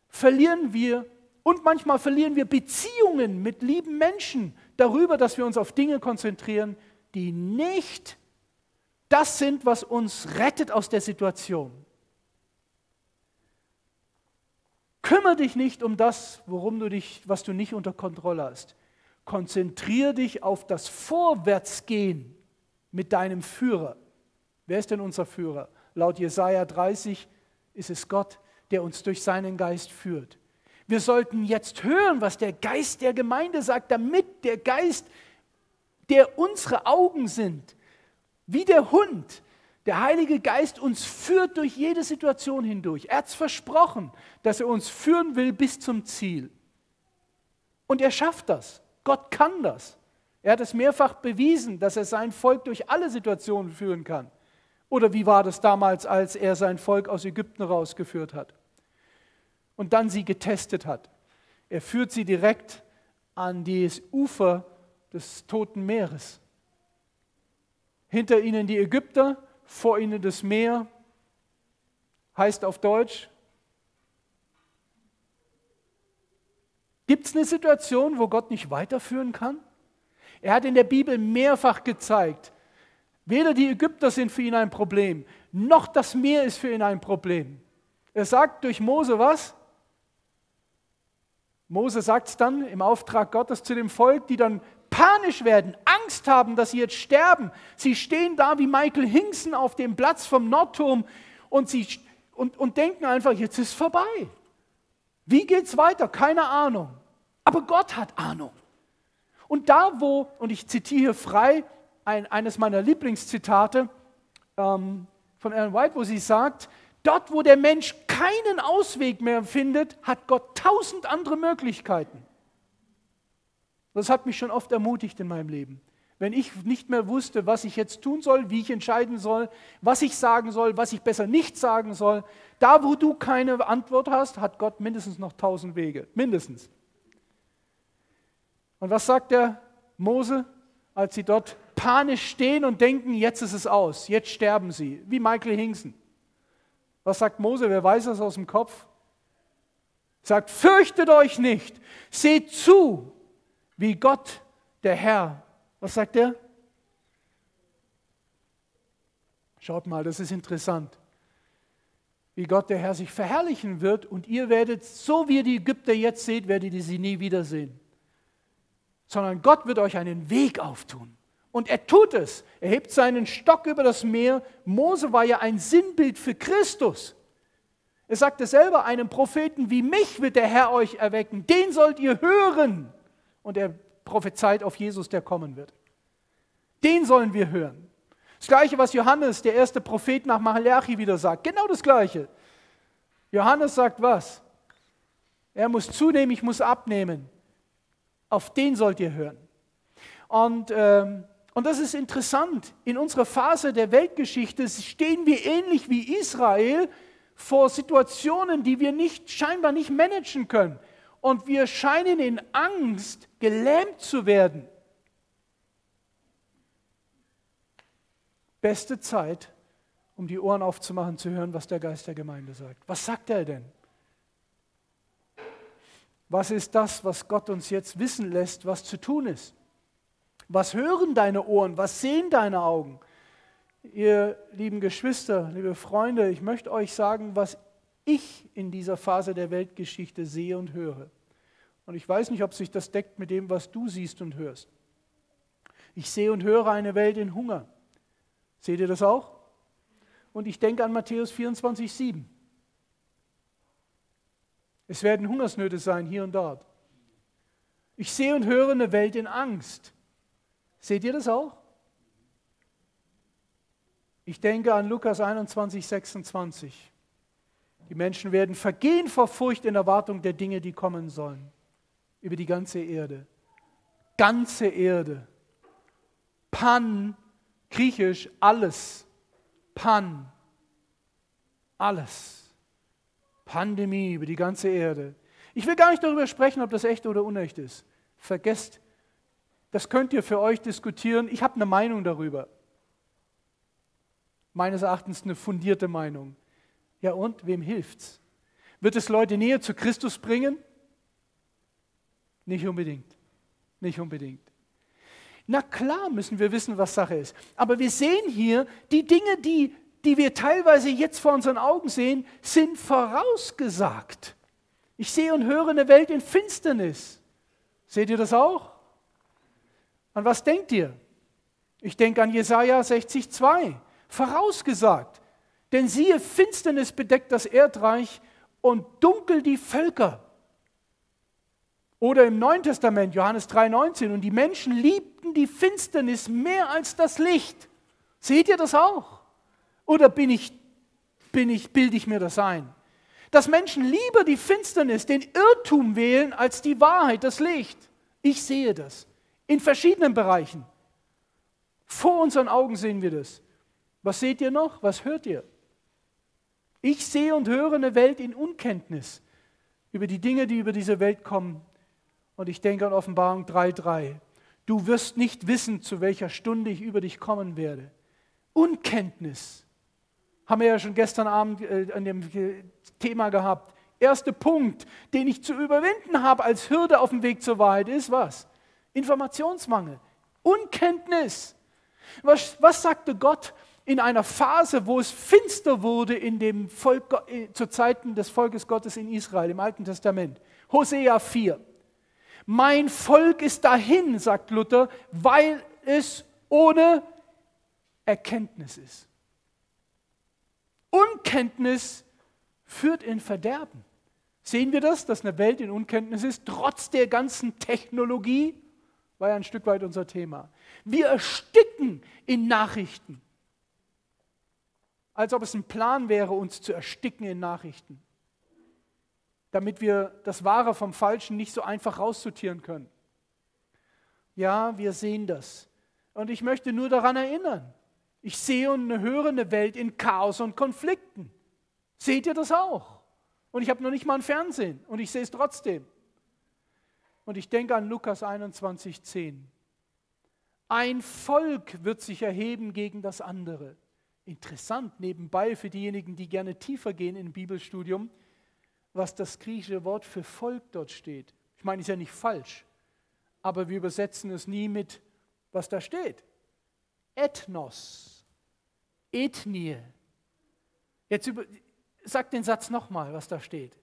verlieren wir und manchmal verlieren wir Beziehungen mit lieben Menschen darüber, dass wir uns auf Dinge konzentrieren, die nicht das sind, was uns rettet aus der Situation. Kümmere dich nicht um das, worum du dich, was du nicht unter Kontrolle hast. Konzentriere dich auf das Vorwärtsgehen mit deinem Führer. Wer ist denn unser Führer? Laut Jesaja 30 ist es Gott, der uns durch seinen Geist führt. Wir sollten jetzt hören, was der Geist der Gemeinde sagt, damit der Geist der unsere Augen sind, wie der Hund. Der Heilige Geist uns führt durch jede Situation hindurch. Er hat es versprochen, dass er uns führen will bis zum Ziel. Und er schafft das. Gott kann das. Er hat es mehrfach bewiesen, dass er sein Volk durch alle Situationen führen kann. Oder wie war das damals, als er sein Volk aus Ägypten rausgeführt hat und dann sie getestet hat? Er führt sie direkt an das Ufer des Toten Meeres. Hinter ihnen die Ägypter, vor ihnen das Meer, heißt auf Deutsch, Gibt es eine Situation, wo Gott nicht weiterführen kann? Er hat in der Bibel mehrfach gezeigt, weder die Ägypter sind für ihn ein Problem, noch das Meer ist für ihn ein Problem. Er sagt durch Mose was? Mose sagt es dann im Auftrag Gottes zu dem Volk, die dann panisch werden, Angst haben, dass sie jetzt sterben. Sie stehen da wie Michael Hinkson auf dem Platz vom Nordturm und, sie, und, und denken einfach, jetzt ist vorbei. Wie geht es weiter? Keine Ahnung. Aber Gott hat Ahnung. Und da, wo, und ich zitiere frei ein, eines meiner Lieblingszitate ähm, von Ellen White, wo sie sagt, dort, wo der Mensch keinen Ausweg mehr findet, hat Gott tausend andere Möglichkeiten. Das hat mich schon oft ermutigt in meinem Leben. Wenn ich nicht mehr wusste, was ich jetzt tun soll, wie ich entscheiden soll, was ich sagen soll, was ich besser nicht sagen soll, da wo du keine Antwort hast, hat Gott mindestens noch tausend Wege. Mindestens. Und was sagt der Mose, als sie dort panisch stehen und denken, jetzt ist es aus, jetzt sterben sie, wie Michael Hinkson. Was sagt Mose? Wer weiß das aus dem Kopf? Sagt, fürchtet euch nicht, seht zu, wie Gott, der Herr. Was sagt er? Schaut mal, das ist interessant. Wie Gott, der Herr, sich verherrlichen wird und ihr werdet, so wie ihr die Ägypter jetzt seht, werdet ihr sie nie wiedersehen. Sondern Gott wird euch einen Weg auftun Und er tut es. Er hebt seinen Stock über das Meer. Mose war ja ein Sinnbild für Christus. Er sagte selber, einen Propheten wie mich wird der Herr euch erwecken. Den sollt ihr hören. Und er prophezeit auf Jesus, der kommen wird. Den sollen wir hören. Das gleiche, was Johannes, der erste Prophet nach Malachi, wieder sagt. Genau das gleiche. Johannes sagt was? Er muss zunehmen, ich muss abnehmen. Auf den sollt ihr hören. Und, ähm, und das ist interessant. In unserer Phase der Weltgeschichte stehen wir ähnlich wie Israel vor Situationen, die wir nicht, scheinbar nicht managen können. Und wir scheinen in Angst gelähmt zu werden. Beste Zeit, um die Ohren aufzumachen, zu hören, was der Geist der Gemeinde sagt. Was sagt er denn? Was ist das, was Gott uns jetzt wissen lässt, was zu tun ist? Was hören deine Ohren? Was sehen deine Augen? Ihr lieben Geschwister, liebe Freunde, ich möchte euch sagen, was ich in dieser Phase der Weltgeschichte sehe und höre. Und ich weiß nicht, ob sich das deckt mit dem, was du siehst und hörst. Ich sehe und höre eine Welt in Hunger. Seht ihr das auch? Und ich denke an Matthäus 24, 7. Es werden Hungersnöte sein hier und dort. Ich sehe und höre eine Welt in Angst. Seht ihr das auch? Ich denke an Lukas 21, 26. Die Menschen werden vergehen vor Furcht in Erwartung der Dinge, die kommen sollen. Über die ganze Erde. Ganze Erde. Pan, griechisch, alles. Pan. Alles. Pandemie über die ganze Erde. Ich will gar nicht darüber sprechen, ob das echt oder unecht ist. Vergesst, das könnt ihr für euch diskutieren. Ich habe eine Meinung darüber meines Erachtens eine fundierte Meinung. Ja und, wem hilft's? Wird es Leute näher zu Christus bringen? Nicht unbedingt. Nicht unbedingt. Na klar müssen wir wissen, was Sache ist. Aber wir sehen hier, die Dinge, die, die wir teilweise jetzt vor unseren Augen sehen, sind vorausgesagt. Ich sehe und höre eine Welt in Finsternis. Seht ihr das auch? An was denkt ihr? Ich denke an Jesaja 60,2 vorausgesagt. Denn siehe, Finsternis bedeckt das Erdreich und dunkel die Völker. Oder im Neuen Testament, Johannes 3,19, und die Menschen liebten die Finsternis mehr als das Licht. Seht ihr das auch? Oder bin ich, bin ich, bilde ich mir das ein? Dass Menschen lieber die Finsternis, den Irrtum wählen, als die Wahrheit, das Licht. Ich sehe das. In verschiedenen Bereichen. Vor unseren Augen sehen wir das. Was seht ihr noch? Was hört ihr? Ich sehe und höre eine Welt in Unkenntnis über die Dinge, die über diese Welt kommen. Und ich denke an Offenbarung 3.3. Du wirst nicht wissen, zu welcher Stunde ich über dich kommen werde. Unkenntnis. Haben wir ja schon gestern Abend äh, an dem Thema gehabt. Erster Punkt, den ich zu überwinden habe als Hürde auf dem Weg zur Wahrheit, ist was? Informationsmangel. Unkenntnis. Was, was sagte Gott in einer Phase, wo es finster wurde in dem Volk, äh, zu Zeiten des Volkes Gottes in Israel im Alten Testament. Hosea 4. Mein Volk ist dahin, sagt Luther, weil es ohne Erkenntnis ist. Unkenntnis führt in Verderben. Sehen wir das, dass eine Welt in Unkenntnis ist, trotz der ganzen Technologie? War ja ein Stück weit unser Thema. Wir ersticken in Nachrichten als ob es ein Plan wäre, uns zu ersticken in Nachrichten, damit wir das Wahre vom Falschen nicht so einfach raussortieren können. Ja, wir sehen das. Und ich möchte nur daran erinnern, ich sehe und höre eine Welt in Chaos und Konflikten. Seht ihr das auch? Und ich habe noch nicht mal ein Fernsehen und ich sehe es trotzdem. Und ich denke an Lukas 21, 10. Ein Volk wird sich erheben gegen das andere Interessant nebenbei für diejenigen, die gerne tiefer gehen im Bibelstudium, was das griechische Wort für Volk dort steht. Ich meine, ist ja nicht falsch, aber wir übersetzen es nie mit, was da steht. Ethnos, Ethnie. Jetzt über, sag den Satz nochmal, was da steht.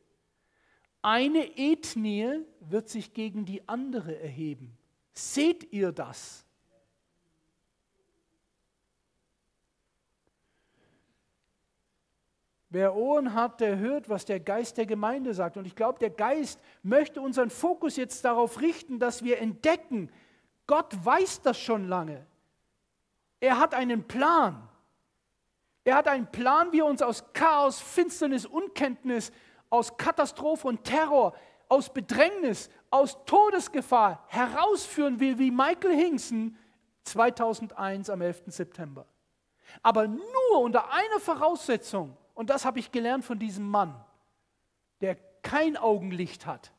Eine Ethnie wird sich gegen die andere erheben. Seht ihr das? Wer Ohren hat, der hört, was der Geist der Gemeinde sagt. Und ich glaube, der Geist möchte unseren Fokus jetzt darauf richten, dass wir entdecken, Gott weiß das schon lange. Er hat einen Plan. Er hat einen Plan, wie er uns aus Chaos, Finsternis, Unkenntnis, aus Katastrophe und Terror, aus Bedrängnis, aus Todesgefahr herausführen will, wie Michael Hinkson 2001 am 11. September. Aber nur unter einer Voraussetzung, und das habe ich gelernt von diesem Mann, der kein Augenlicht hat.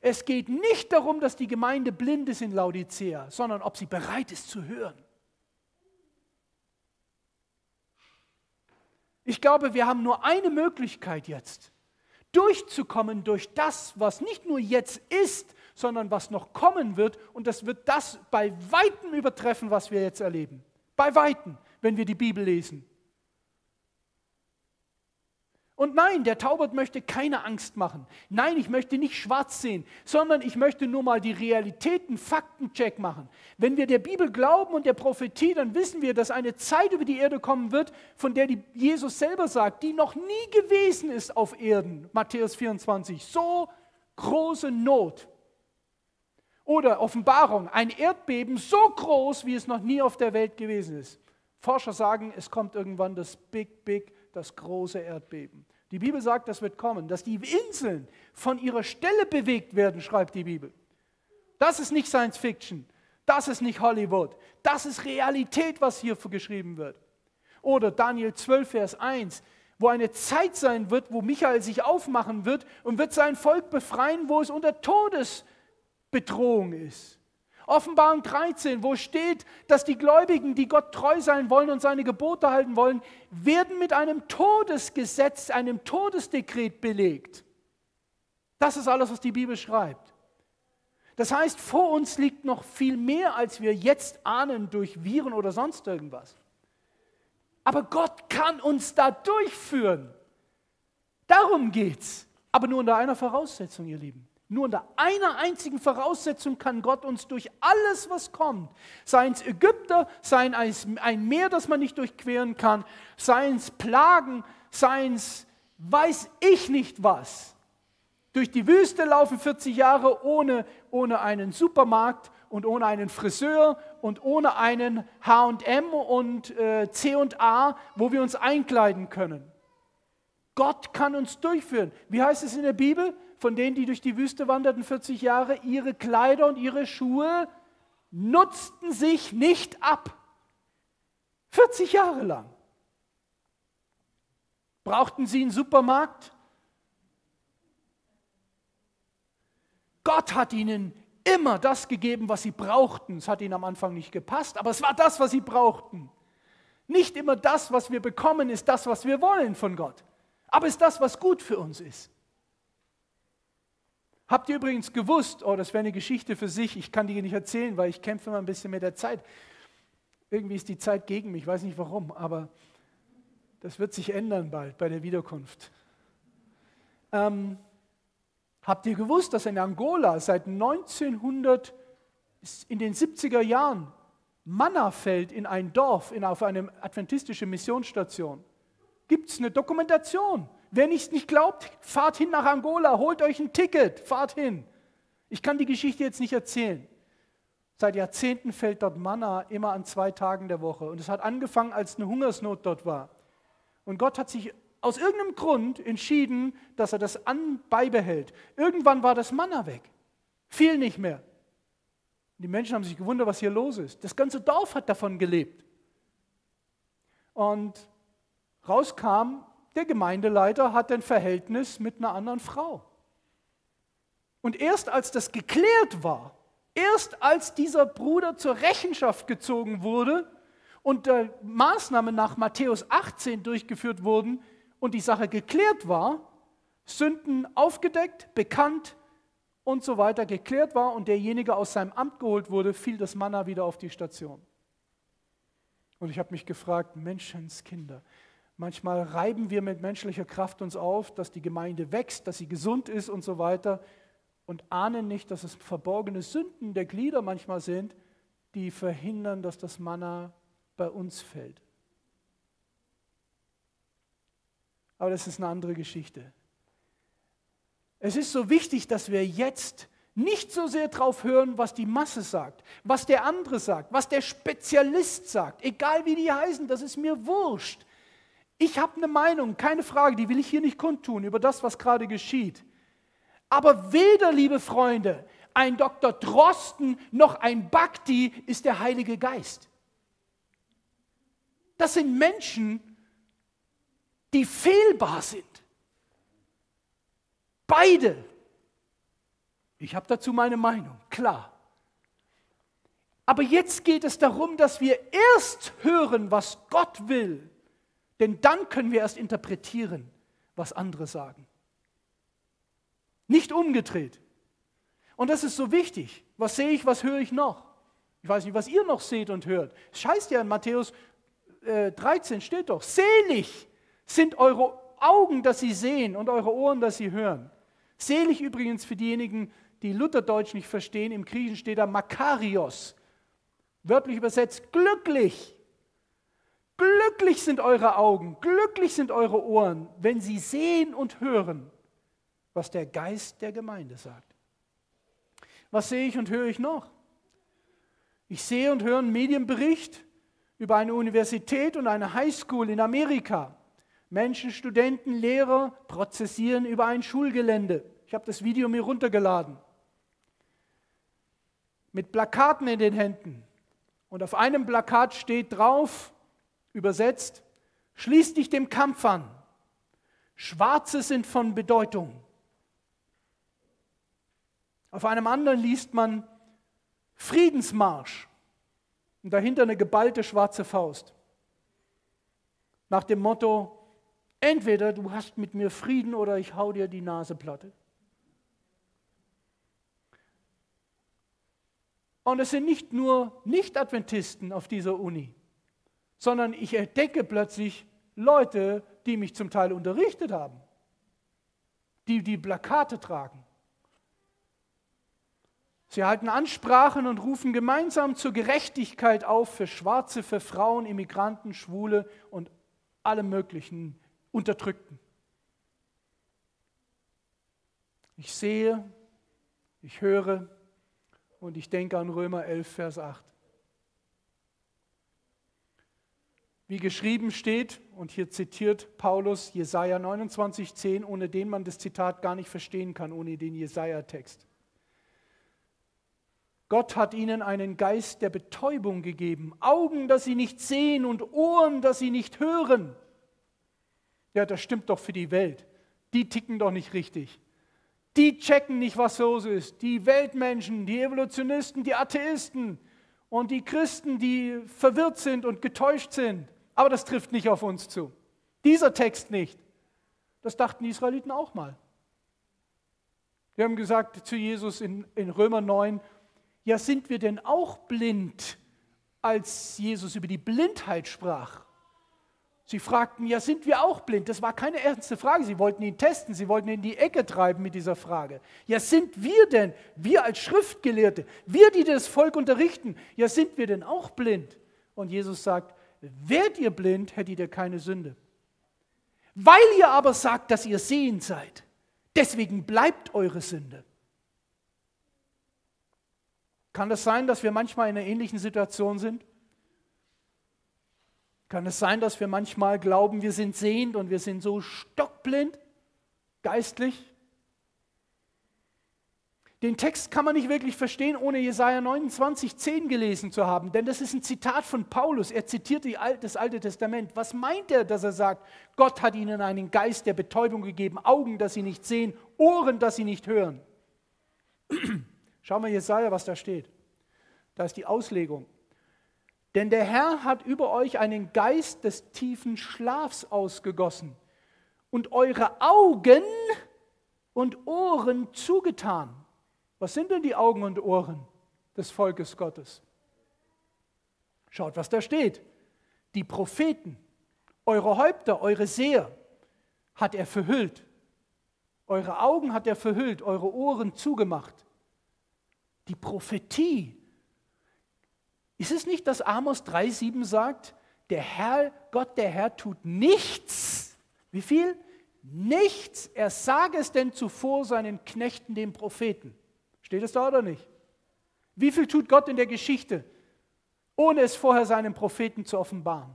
Es geht nicht darum, dass die Gemeinde blind ist in Laodicea, sondern ob sie bereit ist zu hören. Ich glaube, wir haben nur eine Möglichkeit jetzt, durchzukommen durch das, was nicht nur jetzt ist, sondern was noch kommen wird. Und das wird das bei weitem übertreffen, was wir jetzt erleben. Bei weitem, wenn wir die Bibel lesen. Und nein, der Taubert möchte keine Angst machen. Nein, ich möchte nicht schwarz sehen, sondern ich möchte nur mal die Realitäten, Faktencheck machen. Wenn wir der Bibel glauben und der Prophetie, dann wissen wir, dass eine Zeit über die Erde kommen wird, von der Jesus selber sagt, die noch nie gewesen ist auf Erden. Matthäus 24. So große Not. Oder Offenbarung, ein Erdbeben so groß, wie es noch nie auf der Welt gewesen ist. Forscher sagen, es kommt irgendwann das Big, Big das große Erdbeben. Die Bibel sagt, das wird kommen, dass die Inseln von ihrer Stelle bewegt werden, schreibt die Bibel. Das ist nicht Science Fiction, das ist nicht Hollywood, das ist Realität, was hier geschrieben wird. Oder Daniel 12, Vers 1, wo eine Zeit sein wird, wo Michael sich aufmachen wird und wird sein Volk befreien, wo es unter Todesbedrohung ist. Offenbarung 13, wo steht, dass die Gläubigen, die Gott treu sein wollen und seine Gebote halten wollen, werden mit einem Todesgesetz, einem Todesdekret belegt. Das ist alles, was die Bibel schreibt. Das heißt, vor uns liegt noch viel mehr, als wir jetzt ahnen durch Viren oder sonst irgendwas. Aber Gott kann uns da durchführen. Darum geht's. Aber nur unter einer Voraussetzung, ihr Lieben. Nur unter einer einzigen Voraussetzung kann Gott uns durch alles, was kommt, seien es Ägypter, seien es ein Meer, das man nicht durchqueren kann, seien es Plagen, seien es weiß ich nicht was. Durch die Wüste laufen 40 Jahre ohne, ohne einen Supermarkt und ohne einen Friseur und ohne einen HM und äh, CA, wo wir uns einkleiden können. Gott kann uns durchführen. Wie heißt es in der Bibel? Von denen, die durch die Wüste wanderten 40 Jahre, ihre Kleider und ihre Schuhe nutzten sich nicht ab. 40 Jahre lang. Brauchten sie einen Supermarkt? Gott hat ihnen immer das gegeben, was sie brauchten. Es hat ihnen am Anfang nicht gepasst, aber es war das, was sie brauchten. Nicht immer das, was wir bekommen, ist das, was wir wollen von Gott, aber ist das, was gut für uns ist. Habt ihr übrigens gewusst, oh, das wäre eine Geschichte für sich, ich kann die nicht erzählen, weil ich kämpfe immer ein bisschen mit der Zeit. Irgendwie ist die Zeit gegen mich, ich weiß nicht warum, aber das wird sich ändern bald bei der Wiederkunft. Ähm, habt ihr gewusst, dass in Angola seit 1900 in den 70er Jahren Manna fällt in ein Dorf, in, auf eine adventistische Missionsstation? Gibt es eine Dokumentation? Wer nicht, nicht glaubt, fahrt hin nach Angola, holt euch ein Ticket, fahrt hin. Ich kann die Geschichte jetzt nicht erzählen. Seit Jahrzehnten fällt dort Manna immer an zwei Tagen der Woche. Und es hat angefangen, als eine Hungersnot dort war. Und Gott hat sich aus irgendeinem Grund entschieden, dass er das beibehält. Irgendwann war das Manna weg. Viel nicht mehr. Die Menschen haben sich gewundert, was hier los ist. Das ganze Dorf hat davon gelebt. Und rauskam, der Gemeindeleiter hat ein Verhältnis mit einer anderen Frau. Und erst als das geklärt war, erst als dieser Bruder zur Rechenschaft gezogen wurde und äh, Maßnahmen nach Matthäus 18 durchgeführt wurden und die Sache geklärt war, Sünden aufgedeckt, bekannt und so weiter geklärt war und derjenige aus seinem Amt geholt wurde, fiel das Manna wieder auf die Station. Und ich habe mich gefragt, Menschenskinder, Manchmal reiben wir mit menschlicher Kraft uns auf, dass die Gemeinde wächst, dass sie gesund ist und so weiter und ahnen nicht, dass es verborgene Sünden der Glieder manchmal sind, die verhindern, dass das Manna bei uns fällt. Aber das ist eine andere Geschichte. Es ist so wichtig, dass wir jetzt nicht so sehr darauf hören, was die Masse sagt, was der andere sagt, was der Spezialist sagt, egal wie die heißen, das ist mir wurscht. Ich habe eine Meinung, keine Frage, die will ich hier nicht kundtun über das, was gerade geschieht. Aber weder, liebe Freunde, ein Dr. Drosten noch ein Bhakti ist der Heilige Geist. Das sind Menschen, die fehlbar sind. Beide. Ich habe dazu meine Meinung, klar. Aber jetzt geht es darum, dass wir erst hören, was Gott will, denn dann können wir erst interpretieren, was andere sagen. Nicht umgedreht. Und das ist so wichtig. Was sehe ich, was höre ich noch? Ich weiß nicht, was ihr noch seht und hört. Es heißt ja in Matthäus äh, 13, steht doch, selig sind eure Augen, dass sie sehen und eure Ohren, dass sie hören. Selig übrigens für diejenigen, die Lutherdeutsch nicht verstehen, im Griechischen steht da Makarios. Wörtlich übersetzt, glücklich. Glücklich sind eure Augen, glücklich sind eure Ohren, wenn sie sehen und hören, was der Geist der Gemeinde sagt. Was sehe ich und höre ich noch? Ich sehe und höre einen Medienbericht über eine Universität und eine Highschool in Amerika. Menschen, Studenten, Lehrer prozessieren über ein Schulgelände. Ich habe das Video mir runtergeladen. Mit Plakaten in den Händen. Und auf einem Plakat steht drauf, übersetzt, schließ dich dem Kampf an. Schwarze sind von Bedeutung. Auf einem anderen liest man Friedensmarsch und dahinter eine geballte schwarze Faust. Nach dem Motto, entweder du hast mit mir Frieden oder ich hau dir die Nase platte. Und es sind nicht nur Nicht-Adventisten auf dieser Uni, sondern ich entdecke plötzlich Leute, die mich zum Teil unterrichtet haben, die die Plakate tragen. Sie halten Ansprachen und rufen gemeinsam zur Gerechtigkeit auf für Schwarze, für Frauen, Immigranten, Schwule und alle möglichen Unterdrückten. Ich sehe, ich höre und ich denke an Römer 11, Vers 8. Wie geschrieben steht, und hier zitiert Paulus Jesaja 29, 10, ohne den man das Zitat gar nicht verstehen kann, ohne den Jesaja-Text. Gott hat ihnen einen Geist der Betäubung gegeben, Augen, dass sie nicht sehen und Ohren, dass sie nicht hören. Ja, das stimmt doch für die Welt. Die ticken doch nicht richtig. Die checken nicht, was los ist. Die Weltmenschen, die Evolutionisten, die Atheisten und die Christen, die verwirrt sind und getäuscht sind. Aber das trifft nicht auf uns zu. Dieser Text nicht. Das dachten die Israeliten auch mal. Wir haben gesagt zu Jesus in, in Römer 9, ja, sind wir denn auch blind, als Jesus über die Blindheit sprach? Sie fragten, ja, sind wir auch blind? Das war keine ernste Frage. Sie wollten ihn testen, sie wollten ihn in die Ecke treiben mit dieser Frage. Ja, sind wir denn, wir als Schriftgelehrte, wir, die das Volk unterrichten, ja, sind wir denn auch blind? Und Jesus sagt, wärt ihr blind, hättet ihr keine Sünde. Weil ihr aber sagt, dass ihr sehend seid, deswegen bleibt eure Sünde. Kann es sein, dass wir manchmal in einer ähnlichen Situation sind? Kann es sein, dass wir manchmal glauben, wir sind sehend und wir sind so stockblind, geistlich? Den Text kann man nicht wirklich verstehen, ohne Jesaja 29, 10 gelesen zu haben, denn das ist ein Zitat von Paulus. Er zitiert das Alte Testament. Was meint er, dass er sagt, Gott hat ihnen einen Geist der Betäubung gegeben, Augen, dass sie nicht sehen, Ohren, dass sie nicht hören? <clears throat> Schauen wir Jesaja, was da steht. Da ist die Auslegung. Denn der Herr hat über euch einen Geist des tiefen Schlafs ausgegossen und eure Augen und Ohren zugetan. Was sind denn die Augen und Ohren des Volkes Gottes? Schaut, was da steht. Die Propheten, eure Häupter, eure Seher hat er verhüllt. Eure Augen hat er verhüllt, eure Ohren zugemacht die Prophetie. Ist es nicht, dass Amos 3,7 sagt, der Herr, Gott, der Herr tut nichts, wie viel? nichts, er sage es denn zuvor seinen Knechten, den Propheten. Steht es da oder nicht? Wie viel tut Gott in der Geschichte, ohne es vorher seinen Propheten zu offenbaren?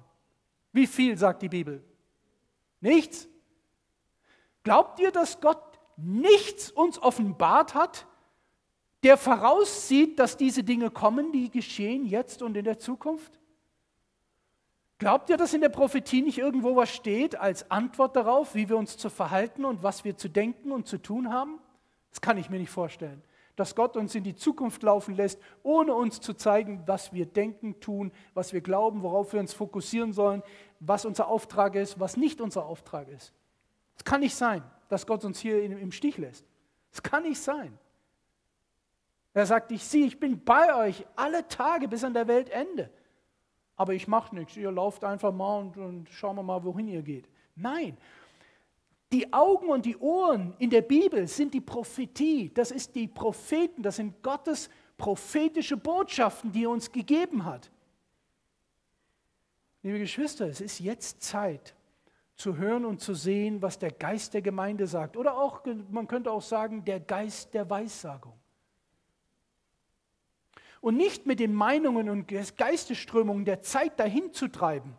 Wie viel sagt die Bibel? Nichts. Glaubt ihr, dass Gott nichts uns offenbart hat, der voraussieht, dass diese Dinge kommen, die geschehen jetzt und in der Zukunft? Glaubt ihr, dass in der Prophetie nicht irgendwo was steht als Antwort darauf, wie wir uns zu verhalten und was wir zu denken und zu tun haben? Das kann ich mir nicht vorstellen. Dass Gott uns in die Zukunft laufen lässt, ohne uns zu zeigen, was wir denken, tun, was wir glauben, worauf wir uns fokussieren sollen, was unser Auftrag ist, was nicht unser Auftrag ist. Es kann nicht sein, dass Gott uns hier im Stich lässt. Es kann nicht sein. Er sagt, ich sehe, ich bin bei euch alle Tage bis an der Weltende aber ich mache nichts. Ihr lauft einfach mal und, und schauen wir mal, wohin ihr geht. Nein, die Augen und die Ohren in der Bibel sind die Prophetie. Das ist die Propheten, das sind Gottes prophetische Botschaften, die er uns gegeben hat. Liebe Geschwister, es ist jetzt Zeit zu hören und zu sehen, was der Geist der Gemeinde sagt. Oder auch, man könnte auch sagen, der Geist der Weissagung und nicht mit den Meinungen und Geistesströmungen der Zeit dahin zu treiben.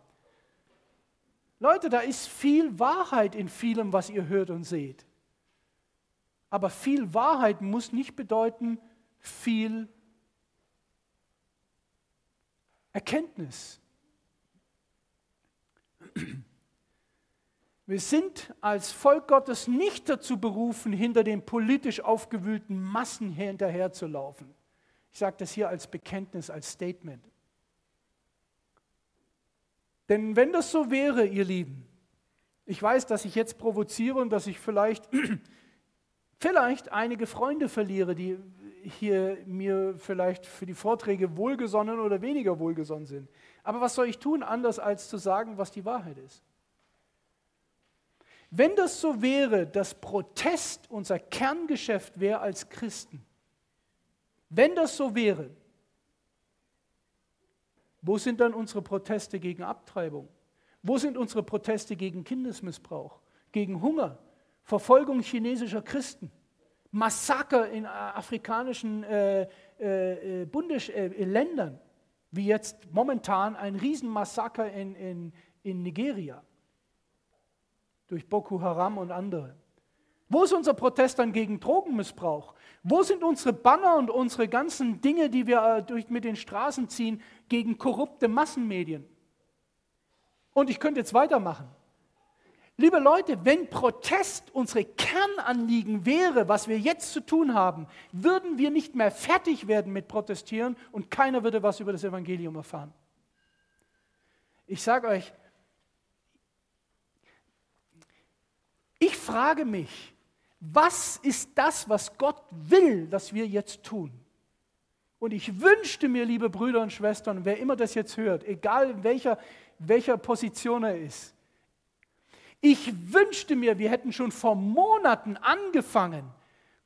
Leute, da ist viel Wahrheit in vielem, was ihr hört und seht. Aber viel Wahrheit muss nicht bedeuten viel Erkenntnis. Wir sind als Volk Gottes nicht dazu berufen, hinter den politisch aufgewühlten Massen hinterherzulaufen. Ich sage das hier als Bekenntnis, als Statement. Denn wenn das so wäre, ihr Lieben, ich weiß, dass ich jetzt provoziere und dass ich vielleicht, <clears throat> vielleicht einige Freunde verliere, die hier mir vielleicht für die Vorträge wohlgesonnen oder weniger wohlgesonnen sind. Aber was soll ich tun, anders als zu sagen, was die Wahrheit ist? Wenn das so wäre, dass Protest unser Kerngeschäft wäre als Christen, wenn das so wäre, wo sind dann unsere Proteste gegen Abtreibung? Wo sind unsere Proteste gegen Kindesmissbrauch, gegen Hunger, Verfolgung chinesischer Christen, Massaker in afrikanischen äh, äh, Bundesländern, äh, wie jetzt momentan ein Riesenmassaker in, in, in Nigeria durch Boko Haram und andere? Wo ist unser Protest dann gegen Drogenmissbrauch, wo sind unsere Banner und unsere ganzen Dinge, die wir äh, durch, mit den Straßen ziehen, gegen korrupte Massenmedien? Und ich könnte jetzt weitermachen. Liebe Leute, wenn Protest unsere Kernanliegen wäre, was wir jetzt zu tun haben, würden wir nicht mehr fertig werden mit Protestieren und keiner würde was über das Evangelium erfahren. Ich sage euch, ich frage mich, was ist das, was Gott will, dass wir jetzt tun? Und ich wünschte mir, liebe Brüder und Schwestern, wer immer das jetzt hört, egal in welcher, welcher Position er ist, ich wünschte mir, wir hätten schon vor Monaten angefangen,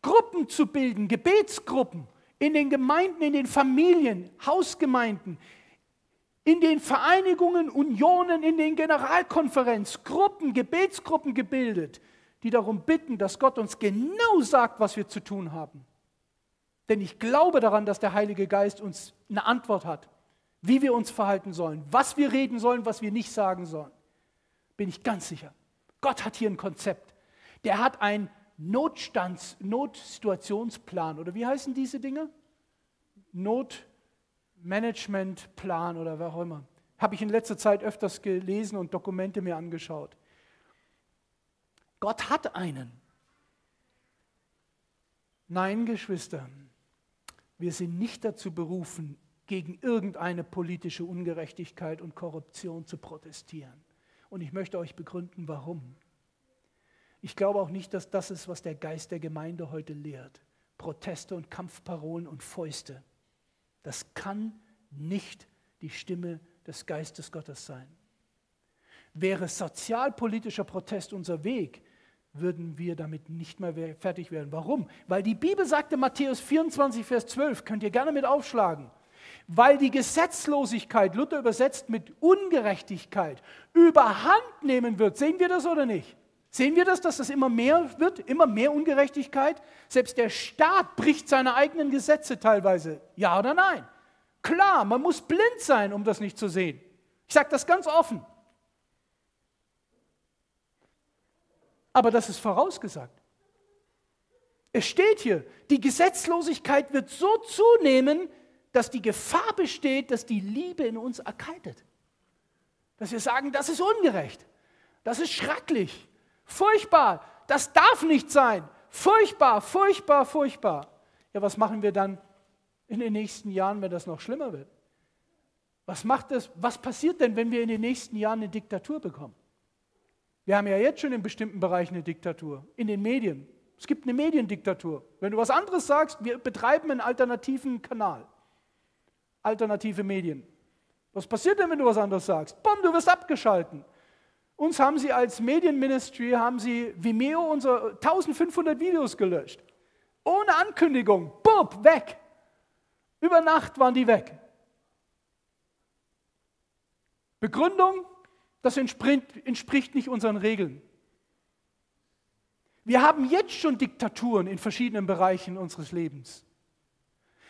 Gruppen zu bilden, Gebetsgruppen in den Gemeinden, in den Familien, Hausgemeinden, in den Vereinigungen, Unionen, in den Generalkonferenzen, Gruppen, Gebetsgruppen gebildet, die darum bitten, dass Gott uns genau sagt, was wir zu tun haben. Denn ich glaube daran, dass der Heilige Geist uns eine Antwort hat, wie wir uns verhalten sollen, was wir reden sollen, was wir nicht sagen sollen. Bin ich ganz sicher. Gott hat hier ein Konzept. Der hat einen Notstands-, Notsituationsplan oder wie heißen diese Dinge? Notmanagementplan oder wer auch immer. Habe ich in letzter Zeit öfters gelesen und Dokumente mir angeschaut. Gott hat einen. Nein, Geschwister, wir sind nicht dazu berufen, gegen irgendeine politische Ungerechtigkeit und Korruption zu protestieren. Und ich möchte euch begründen, warum. Ich glaube auch nicht, dass das ist, was der Geist der Gemeinde heute lehrt. Proteste und Kampfparolen und Fäuste. Das kann nicht die Stimme des Geistes Gottes sein. Wäre sozialpolitischer Protest unser Weg, würden wir damit nicht mehr fertig werden. Warum? Weil die Bibel sagte, Matthäus 24, Vers 12, könnt ihr gerne mit aufschlagen, weil die Gesetzlosigkeit, Luther übersetzt mit Ungerechtigkeit, überhand nehmen wird. Sehen wir das oder nicht? Sehen wir das, dass das immer mehr wird, immer mehr Ungerechtigkeit? Selbst der Staat bricht seine eigenen Gesetze teilweise. Ja oder nein? Klar, man muss blind sein, um das nicht zu sehen. Ich sage das ganz offen. Aber das ist vorausgesagt. Es steht hier, die Gesetzlosigkeit wird so zunehmen, dass die Gefahr besteht, dass die Liebe in uns erkaltet. Dass wir sagen, das ist ungerecht, das ist schrecklich, Furchtbar, das darf nicht sein. Furchtbar, furchtbar, furchtbar. Ja, was machen wir dann in den nächsten Jahren, wenn das noch schlimmer wird? Was macht das? Was passiert denn, wenn wir in den nächsten Jahren eine Diktatur bekommen? Wir haben ja jetzt schon in bestimmten Bereichen eine Diktatur, in den Medien. Es gibt eine Mediendiktatur. Wenn du was anderes sagst, wir betreiben einen alternativen Kanal. Alternative Medien. Was passiert denn, wenn du was anderes sagst? Bumm, du wirst abgeschalten. Uns haben sie als Medienministry, haben sie Vimeo unsere 1500 Videos gelöscht. Ohne Ankündigung, bub, weg. Über Nacht waren die weg. Begründung, das entspricht, nicht unseren Regeln. Wir haben jetzt schon Diktaturen in verschiedenen Bereichen unseres Lebens.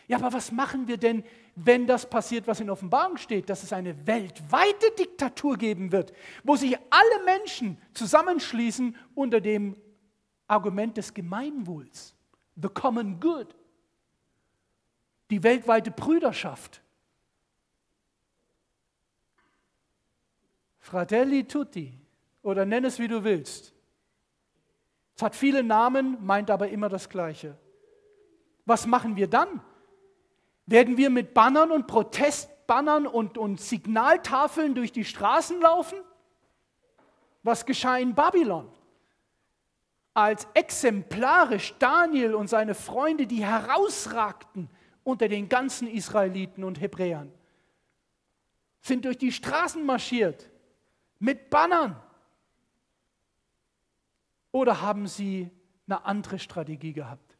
Ja, aber was machen wir denn, wenn das passiert, was in Offenbarung steht, dass es eine weltweite Diktatur geben wird, wo sich alle Menschen zusammenschließen unter dem Argument des Gemeinwohls, the common good, die weltweite Brüderschaft. Fratelli tutti oder nenn es wie du willst. Es hat viele Namen, meint aber immer das Gleiche. Was machen wir dann? Werden wir mit Bannern und Protestbannern und, und Signaltafeln durch die Straßen laufen? Was geschah in Babylon? Als exemplarisch Daniel und seine Freunde, die herausragten unter den ganzen Israeliten und Hebräern, sind durch die Straßen marschiert mit Bannern. Oder haben sie eine andere Strategie gehabt?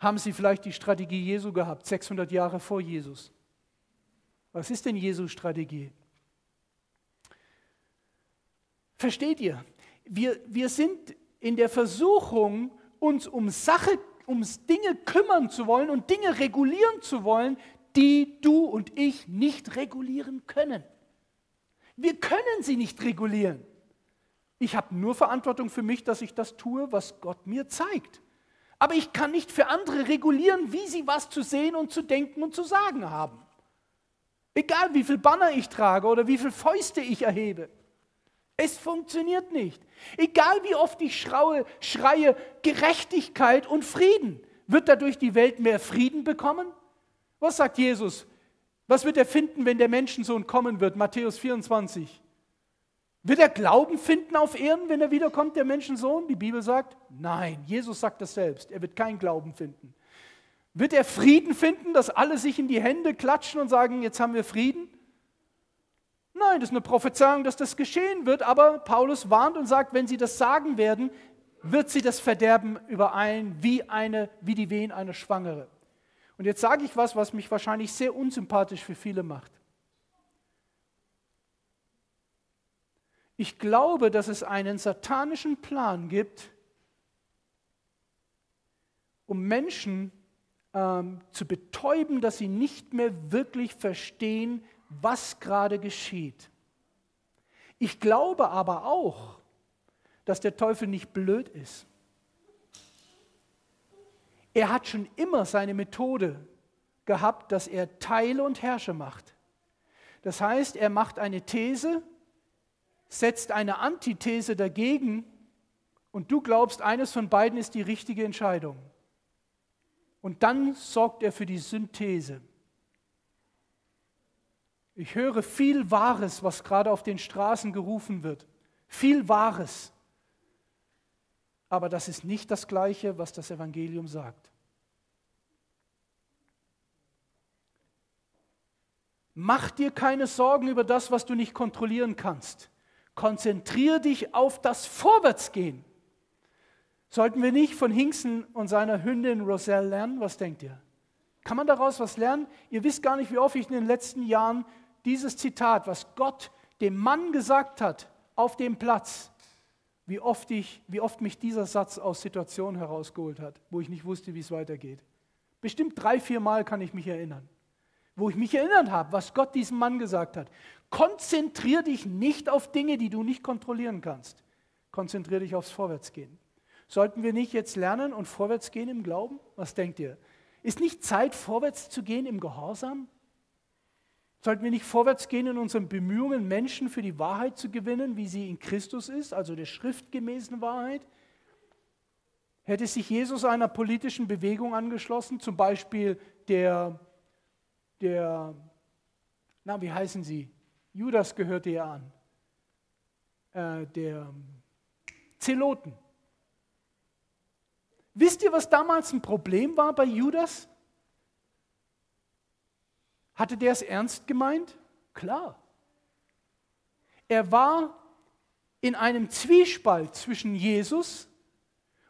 haben sie vielleicht die Strategie Jesu gehabt, 600 Jahre vor Jesus. Was ist denn Jesu Strategie? Versteht ihr? Wir, wir sind in der Versuchung, uns um Sache, um Dinge kümmern zu wollen und Dinge regulieren zu wollen, die du und ich nicht regulieren können. Wir können sie nicht regulieren. Ich habe nur Verantwortung für mich, dass ich das tue, was Gott mir zeigt. Aber ich kann nicht für andere regulieren, wie sie was zu sehen und zu denken und zu sagen haben. Egal wie viel Banner ich trage oder wie viel Fäuste ich erhebe. Es funktioniert nicht. Egal wie oft ich schraue, schreie Gerechtigkeit und Frieden. Wird dadurch die Welt mehr Frieden bekommen? Was sagt Jesus? Was wird er finden, wenn der Menschensohn kommen wird? Matthäus 24. Wird er Glauben finden auf Erden, wenn er wiederkommt, der Menschensohn? Die Bibel sagt, nein, Jesus sagt das selbst, er wird keinen Glauben finden. Wird er Frieden finden, dass alle sich in die Hände klatschen und sagen, jetzt haben wir Frieden? Nein, das ist eine Prophezeiung, dass das geschehen wird, aber Paulus warnt und sagt, wenn sie das sagen werden, wird sie das Verderben übereilen wie, eine, wie die Wehen einer Schwangere. Und jetzt sage ich was, was mich wahrscheinlich sehr unsympathisch für viele macht. Ich glaube, dass es einen satanischen Plan gibt, um Menschen ähm, zu betäuben, dass sie nicht mehr wirklich verstehen, was gerade geschieht. Ich glaube aber auch, dass der Teufel nicht blöd ist. Er hat schon immer seine Methode gehabt, dass er Teile und Herrsche macht. Das heißt, er macht eine These, setzt eine Antithese dagegen und du glaubst, eines von beiden ist die richtige Entscheidung. Und dann sorgt er für die Synthese. Ich höre viel Wahres, was gerade auf den Straßen gerufen wird. Viel Wahres. Aber das ist nicht das Gleiche, was das Evangelium sagt. Mach dir keine Sorgen über das, was du nicht kontrollieren kannst. Konzentriere dich auf das Vorwärtsgehen. Sollten wir nicht von Hinksen und seiner Hündin Roselle lernen? Was denkt ihr? Kann man daraus was lernen? Ihr wisst gar nicht, wie oft ich in den letzten Jahren dieses Zitat, was Gott dem Mann gesagt hat, auf dem Platz, wie oft, ich, wie oft mich dieser Satz aus Situationen herausgeholt hat, wo ich nicht wusste, wie es weitergeht. Bestimmt drei, vier Mal kann ich mich erinnern, wo ich mich erinnert habe, was Gott diesem Mann gesagt hat. Konzentrier dich nicht auf Dinge, die du nicht kontrollieren kannst. Konzentrier dich aufs Vorwärtsgehen. Sollten wir nicht jetzt lernen und vorwärts gehen im Glauben? Was denkt ihr? Ist nicht Zeit, vorwärts zu gehen im Gehorsam? Sollten wir nicht vorwärts gehen in unseren Bemühungen, Menschen für die Wahrheit zu gewinnen, wie sie in Christus ist, also der schriftgemäßen Wahrheit? Hätte sich Jesus einer politischen Bewegung angeschlossen, zum Beispiel der, der na, wie heißen sie? Judas gehörte ja an, äh, der Zeloten. Wisst ihr, was damals ein Problem war bei Judas? Hatte der es ernst gemeint? Klar. Er war in einem Zwiespalt zwischen Jesus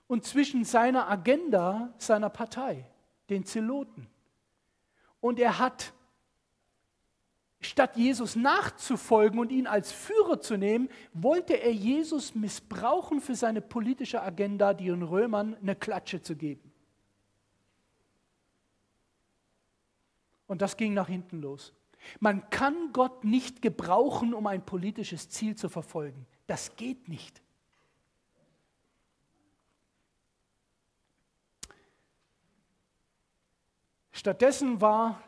und zwischen seiner Agenda, seiner Partei, den Zeloten. Und er hat, statt Jesus nachzufolgen und ihn als Führer zu nehmen, wollte er Jesus missbrauchen für seine politische Agenda, den Römern eine Klatsche zu geben. Und das ging nach hinten los. Man kann Gott nicht gebrauchen, um ein politisches Ziel zu verfolgen. Das geht nicht. Stattdessen war,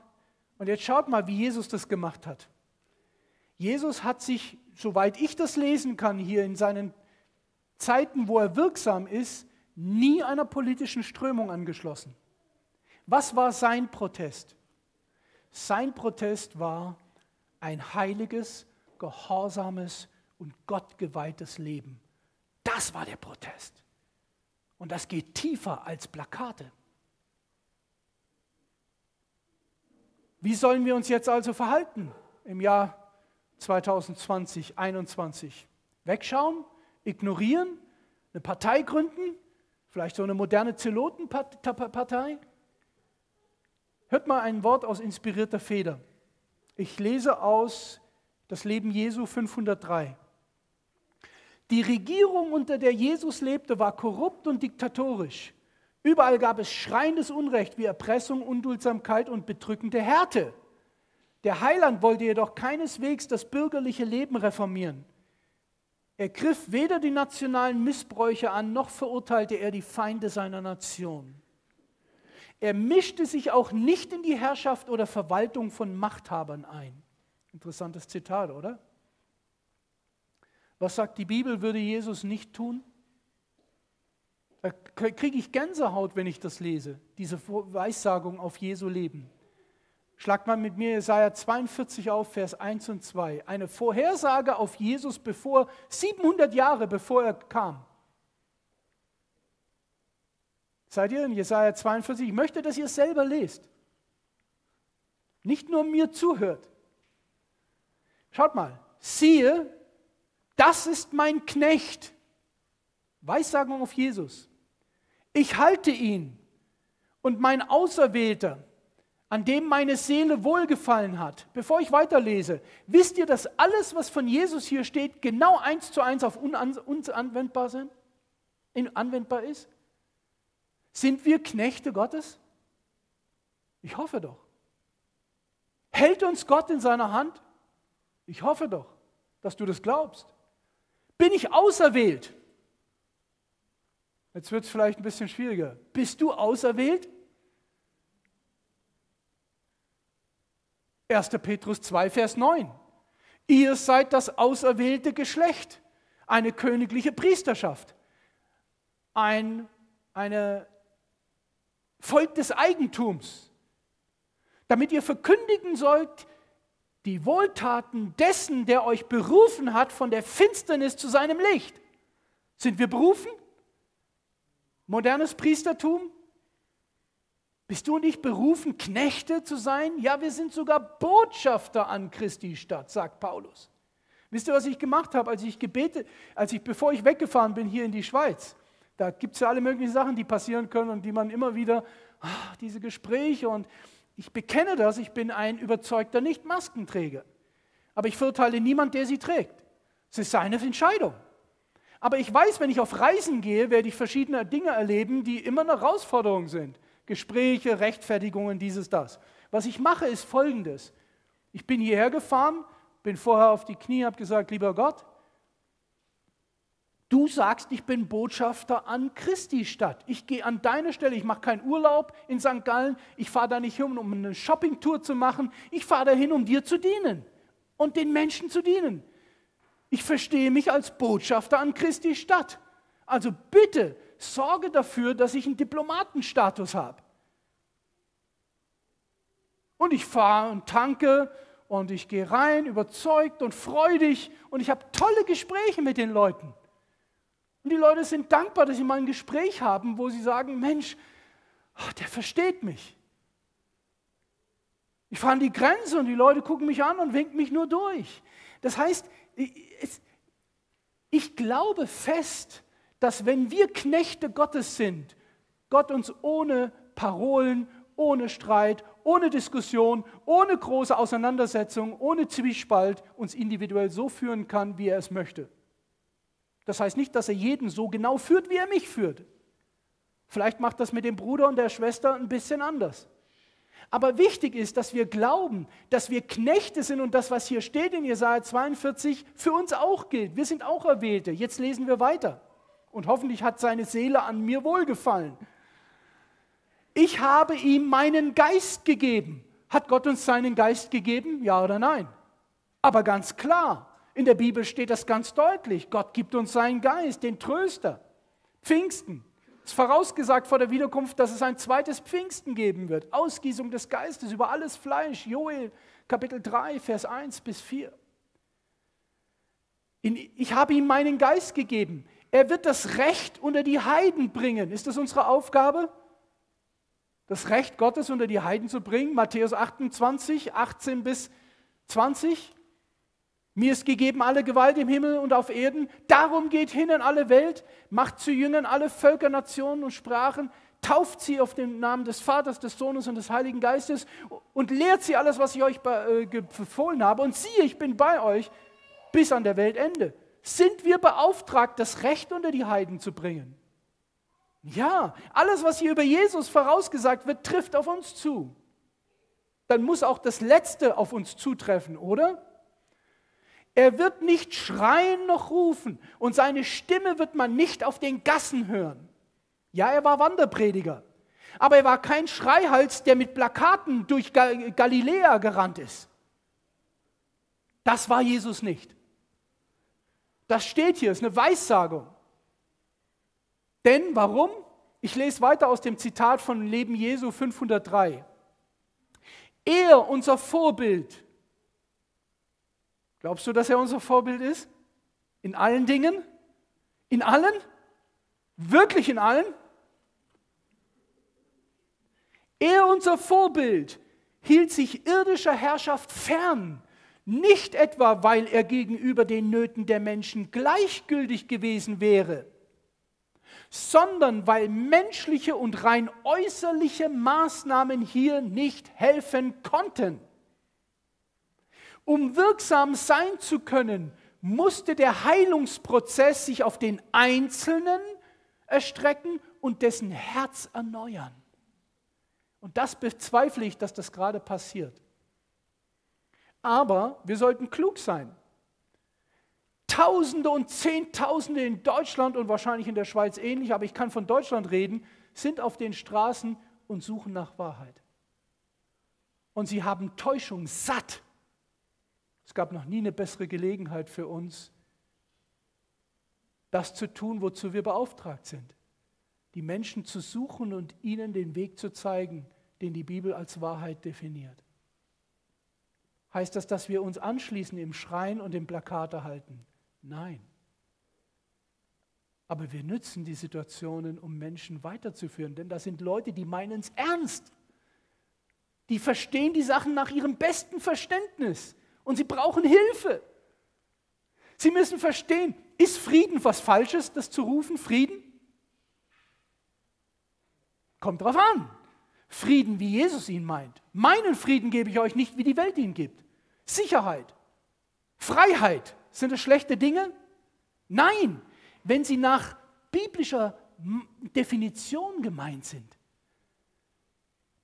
und jetzt schaut mal, wie Jesus das gemacht hat. Jesus hat sich, soweit ich das lesen kann, hier in seinen Zeiten, wo er wirksam ist, nie einer politischen Strömung angeschlossen. Was war sein Protest? Sein Protest war ein heiliges, gehorsames und gottgeweihtes Leben. Das war der Protest. Und das geht tiefer als Plakate. Wie sollen wir uns jetzt also verhalten im Jahr 2020, 2021? Wegschauen, ignorieren, eine Partei gründen, vielleicht so eine moderne Zelotenpartei? Hört mal ein Wort aus inspirierter Feder. Ich lese aus das Leben Jesu 503. Die Regierung, unter der Jesus lebte, war korrupt und diktatorisch. Überall gab es schreiendes Unrecht wie Erpressung, Unduldsamkeit und bedrückende Härte. Der Heiland wollte jedoch keineswegs das bürgerliche Leben reformieren. Er griff weder die nationalen Missbräuche an, noch verurteilte er die Feinde seiner Nation. Er mischte sich auch nicht in die Herrschaft oder Verwaltung von Machthabern ein. Interessantes Zitat, oder? Was sagt die Bibel, würde Jesus nicht tun? Da kriege ich Gänsehaut, wenn ich das lese, diese Weissagung auf Jesu Leben. Schlagt mal mit mir Jesaja 42 auf, Vers 1 und 2. Eine Vorhersage auf Jesus, bevor 700 Jahre bevor er kam. Seid ihr in Jesaja 42? Ich möchte, dass ihr es selber lest. Nicht nur mir zuhört. Schaut mal, siehe, das ist mein Knecht. Weissagung auf Jesus. Ich halte ihn und mein Auserwählter, an dem meine Seele wohlgefallen hat. Bevor ich weiterlese, wisst ihr, dass alles, was von Jesus hier steht, genau eins zu eins auf uns anwendbar, sind, anwendbar ist? Sind wir Knechte Gottes? Ich hoffe doch. Hält uns Gott in seiner Hand? Ich hoffe doch, dass du das glaubst. Bin ich auserwählt? Jetzt wird es vielleicht ein bisschen schwieriger. Bist du auserwählt? 1. Petrus 2, Vers 9. Ihr seid das auserwählte Geschlecht, eine königliche Priesterschaft, ein, eine Volk des Eigentums, damit ihr verkündigen sollt die Wohltaten dessen, der euch berufen hat von der Finsternis zu seinem Licht. Sind wir berufen? Modernes Priestertum? Bist du und ich berufen, Knechte zu sein? Ja, wir sind sogar Botschafter an Christi Stadt, sagt Paulus. Wisst ihr, was ich gemacht habe, als ich gebetet, als ich, bevor ich weggefahren bin hier in die Schweiz? Da gibt es ja alle möglichen Sachen, die passieren können und die man immer wieder, ach, diese Gespräche und ich bekenne das, ich bin ein überzeugter Nicht-Maskenträger. Aber ich verurteile niemand, der sie trägt. Es ist seine Entscheidung. Aber ich weiß, wenn ich auf Reisen gehe, werde ich verschiedene Dinge erleben, die immer eine Herausforderung sind. Gespräche, Rechtfertigungen, dieses, das. Was ich mache, ist folgendes. Ich bin hierher gefahren, bin vorher auf die Knie, habe gesagt, lieber Gott, du sagst, ich bin Botschafter an Christi Stadt. Ich gehe an deine Stelle, ich mache keinen Urlaub in St. Gallen, ich fahre da nicht hin, um eine Shoppingtour zu machen, ich fahre dahin, um dir zu dienen und den Menschen zu dienen. Ich verstehe mich als Botschafter an Christi Stadt. Also bitte sorge dafür, dass ich einen Diplomatenstatus habe. Und ich fahre und tanke und ich gehe rein, überzeugt und freudig und ich habe tolle Gespräche mit den Leuten. Und die Leute sind dankbar, dass sie mal ein Gespräch haben, wo sie sagen, Mensch, oh, der versteht mich. Ich fahre an die Grenze und die Leute gucken mich an und winken mich nur durch. Das heißt, ich glaube fest, dass wenn wir Knechte Gottes sind, Gott uns ohne Parolen, ohne Streit, ohne Diskussion, ohne große Auseinandersetzung, ohne Zwiespalt uns individuell so führen kann, wie er es möchte. Das heißt nicht, dass er jeden so genau führt, wie er mich führt. Vielleicht macht das mit dem Bruder und der Schwester ein bisschen anders. Aber wichtig ist, dass wir glauben, dass wir Knechte sind und das, was hier steht in Jesaja 42, für uns auch gilt. Wir sind auch Erwählte. Jetzt lesen wir weiter. Und hoffentlich hat seine Seele an mir wohlgefallen. Ich habe ihm meinen Geist gegeben. Hat Gott uns seinen Geist gegeben? Ja oder nein? Aber ganz klar, in der Bibel steht das ganz deutlich. Gott gibt uns seinen Geist, den Tröster. Pfingsten. Es ist vorausgesagt vor der Wiederkunft, dass es ein zweites Pfingsten geben wird. Ausgießung des Geistes über alles Fleisch. Joel Kapitel 3, Vers 1 bis 4. ich habe ihm meinen Geist gegeben. Er wird das Recht unter die Heiden bringen. Ist das unsere Aufgabe? Das Recht Gottes unter die Heiden zu bringen? Matthäus 28, 18 bis 20. Mir ist gegeben alle Gewalt im Himmel und auf Erden. Darum geht hin in alle Welt, macht zu Jüngern alle Völker, Nationen und Sprachen, tauft sie auf den Namen des Vaters, des Sohnes und des Heiligen Geistes und lehrt sie alles, was ich euch äh, befohlen habe. Und siehe, ich bin bei euch bis an der Weltende. Sind wir beauftragt, das Recht unter die Heiden zu bringen? Ja, alles, was hier über Jesus vorausgesagt wird, trifft auf uns zu. Dann muss auch das Letzte auf uns zutreffen, oder? Er wird nicht schreien noch rufen und seine Stimme wird man nicht auf den Gassen hören. Ja, er war Wanderprediger, aber er war kein Schreihals, der mit Plakaten durch Galiläa gerannt ist. Das war Jesus nicht. Das steht hier, ist eine Weissagung. Denn warum? Ich lese weiter aus dem Zitat von Leben Jesu 503. Er, unser Vorbild, Glaubst du, dass er unser Vorbild ist? In allen Dingen? In allen? Wirklich in allen? Er, unser Vorbild, hielt sich irdischer Herrschaft fern, nicht etwa, weil er gegenüber den Nöten der Menschen gleichgültig gewesen wäre, sondern weil menschliche und rein äußerliche Maßnahmen hier nicht helfen konnten. Um wirksam sein zu können, musste der Heilungsprozess sich auf den Einzelnen erstrecken und dessen Herz erneuern. Und das bezweifle ich, dass das gerade passiert. Aber wir sollten klug sein. Tausende und Zehntausende in Deutschland und wahrscheinlich in der Schweiz ähnlich, aber ich kann von Deutschland reden, sind auf den Straßen und suchen nach Wahrheit. Und sie haben Täuschung satt. Es gab noch nie eine bessere Gelegenheit für uns, das zu tun, wozu wir beauftragt sind. Die Menschen zu suchen und ihnen den Weg zu zeigen, den die Bibel als Wahrheit definiert. Heißt das, dass wir uns anschließen im Schrein und im Plakate halten? Nein. Aber wir nützen die Situationen, um Menschen weiterzuführen, denn das sind Leute, die meinen es ernst. Die verstehen die Sachen nach ihrem besten Verständnis. Und sie brauchen Hilfe. Sie müssen verstehen, ist Frieden was Falsches, das zu rufen, Frieden? Kommt drauf an. Frieden, wie Jesus ihn meint. Meinen Frieden gebe ich euch nicht, wie die Welt ihn gibt. Sicherheit, Freiheit, sind das schlechte Dinge? Nein, wenn sie nach biblischer Definition gemeint sind.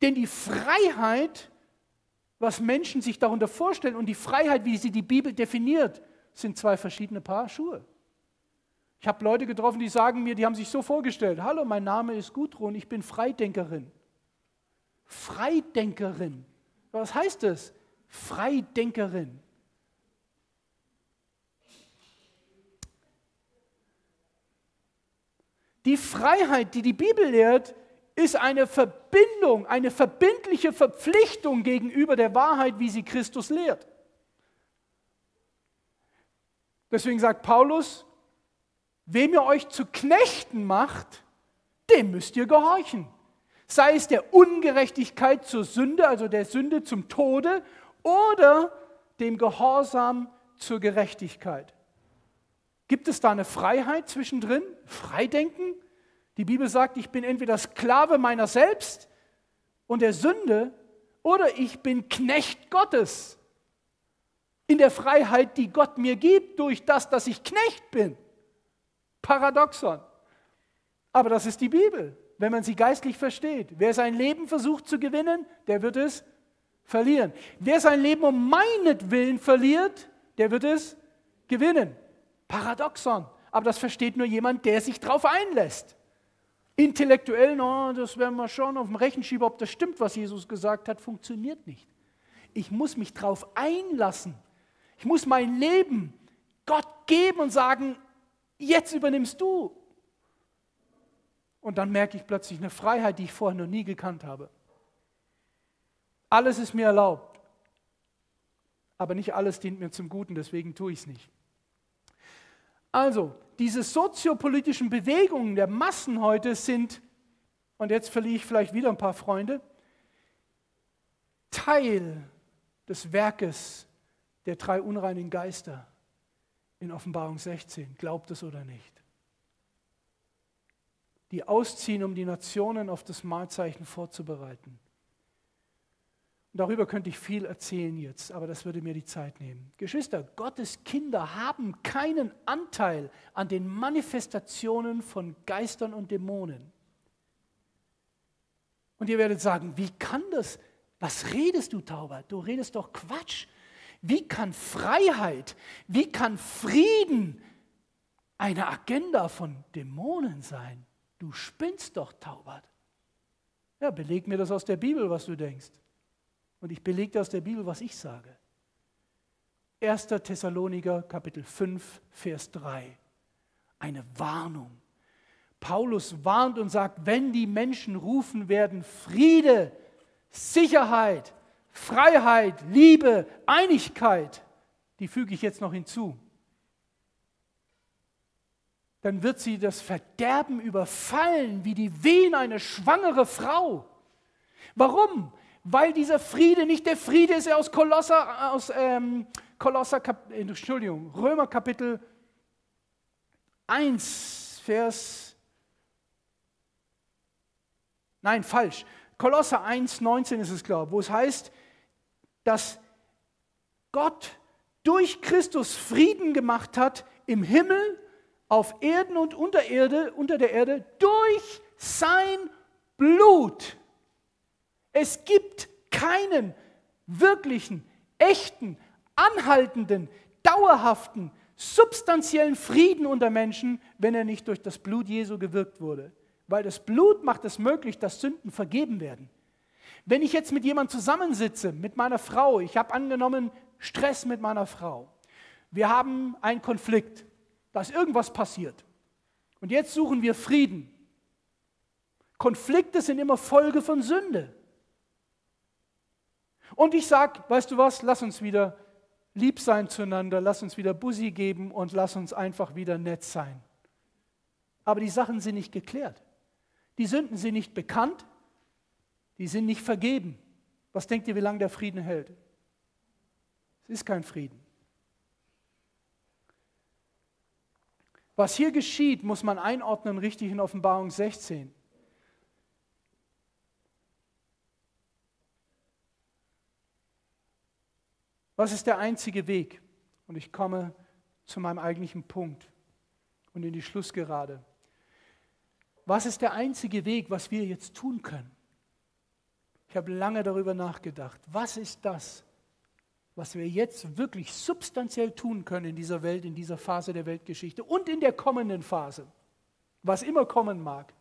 Denn die Freiheit, was Menschen sich darunter vorstellen, und die Freiheit, wie sie die Bibel definiert, sind zwei verschiedene Paar Schuhe. Ich habe Leute getroffen, die sagen mir, die haben sich so vorgestellt, hallo, mein Name ist Gudrun, ich bin Freidenkerin. Freidenkerin. Was heißt das? Freidenkerin. Die Freiheit, die die Bibel lehrt, ist eine Verbindung, eine verbindliche Verpflichtung gegenüber der Wahrheit, wie sie Christus lehrt. Deswegen sagt Paulus, wem ihr euch zu Knechten macht, dem müsst ihr gehorchen. Sei es der Ungerechtigkeit zur Sünde, also der Sünde zum Tode, oder dem Gehorsam zur Gerechtigkeit. Gibt es da eine Freiheit zwischendrin? Freidenken? Die Bibel sagt, ich bin entweder Sklave meiner selbst und der Sünde oder ich bin Knecht Gottes. In der Freiheit, die Gott mir gibt, durch das, dass ich Knecht bin. Paradoxon. Aber das ist die Bibel, wenn man sie geistlich versteht. Wer sein Leben versucht zu gewinnen, der wird es verlieren. Wer sein Leben um meinetwillen verliert, der wird es gewinnen. Paradoxon. Aber das versteht nur jemand, der sich darauf einlässt. Intellektuell, no, das werden wir schauen auf dem Rechenschieber, ob das stimmt, was Jesus gesagt hat, funktioniert nicht. Ich muss mich darauf einlassen. Ich muss mein Leben Gott geben und sagen, jetzt übernimmst du. Und dann merke ich plötzlich eine Freiheit, die ich vorher noch nie gekannt habe. Alles ist mir erlaubt, aber nicht alles dient mir zum Guten, deswegen tue ich es nicht. Also, diese soziopolitischen Bewegungen der Massen heute sind, und jetzt verliere ich vielleicht wieder ein paar Freunde, Teil des Werkes der drei unreinen Geister in Offenbarung 16. Glaubt es oder nicht? Die ausziehen, um die Nationen auf das Mahlzeichen vorzubereiten. Darüber könnte ich viel erzählen jetzt, aber das würde mir die Zeit nehmen. Geschwister, Gottes Kinder haben keinen Anteil an den Manifestationen von Geistern und Dämonen. Und ihr werdet sagen, wie kann das? Was redest du, Tauber? Du redest doch Quatsch. Wie kann Freiheit, wie kann Frieden eine Agenda von Dämonen sein? Du spinnst doch, Taubert. Ja, beleg mir das aus der Bibel, was du denkst. Und ich belege aus der Bibel, was ich sage. 1. Thessaloniker Kapitel 5, Vers 3. Eine Warnung. Paulus warnt und sagt, wenn die Menschen rufen werden, Friede, Sicherheit, Freiheit, Liebe, Einigkeit, die füge ich jetzt noch hinzu, dann wird sie das Verderben überfallen wie die Wehen eine schwangere Frau. Warum? Weil dieser Friede nicht der Friede ist, der aus Kolosser, aus ähm, Kolosser, äh, Entschuldigung, Römer Kapitel 1, Vers, nein, falsch, Kolosser 1, 19 ist es, glaube ich, wo es heißt, dass Gott durch Christus Frieden gemacht hat im Himmel, auf Erden und unter, Erde, unter der Erde durch sein Blut. Es gibt keinen wirklichen, echten, anhaltenden, dauerhaften, substanziellen Frieden unter Menschen, wenn er nicht durch das Blut Jesu gewirkt wurde. Weil das Blut macht es möglich, dass Sünden vergeben werden. Wenn ich jetzt mit jemandem zusammensitze, mit meiner Frau, ich habe angenommen Stress mit meiner Frau, wir haben einen Konflikt, da ist irgendwas passiert. Und jetzt suchen wir Frieden. Konflikte sind immer Folge von Sünde. Und ich sage, weißt du was, lass uns wieder lieb sein zueinander, lass uns wieder Bussi geben und lass uns einfach wieder nett sein. Aber die Sachen sind nicht geklärt. Die Sünden sind nicht bekannt, die sind nicht vergeben. Was denkt ihr, wie lange der Frieden hält? Es ist kein Frieden. Was hier geschieht, muss man einordnen richtig in Offenbarung 16. Was ist der einzige Weg? Und ich komme zu meinem eigentlichen Punkt. und in die Schlussgerade. Was ist der einzige Weg, was wir jetzt tun können? Ich habe lange darüber nachgedacht. Was ist das, was wir jetzt wirklich substanziell tun können in dieser Welt, in dieser Phase der Weltgeschichte und in der kommenden Phase, was immer kommen mag?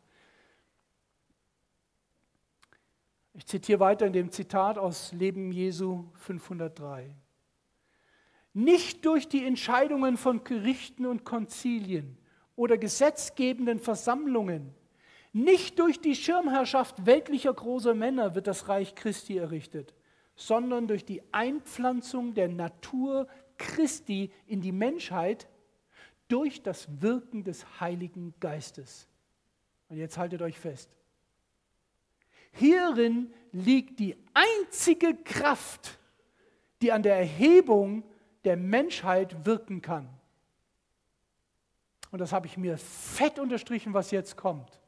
Ich zitiere weiter in dem Zitat aus Leben Jesu 503. Nicht durch die Entscheidungen von Gerichten und Konzilien oder gesetzgebenden Versammlungen, nicht durch die Schirmherrschaft weltlicher großer Männer wird das Reich Christi errichtet, sondern durch die Einpflanzung der Natur Christi in die Menschheit durch das Wirken des Heiligen Geistes. Und jetzt haltet euch fest. Hierin liegt die einzige Kraft, die an der Erhebung der Menschheit wirken kann. Und das habe ich mir fett unterstrichen, was jetzt kommt.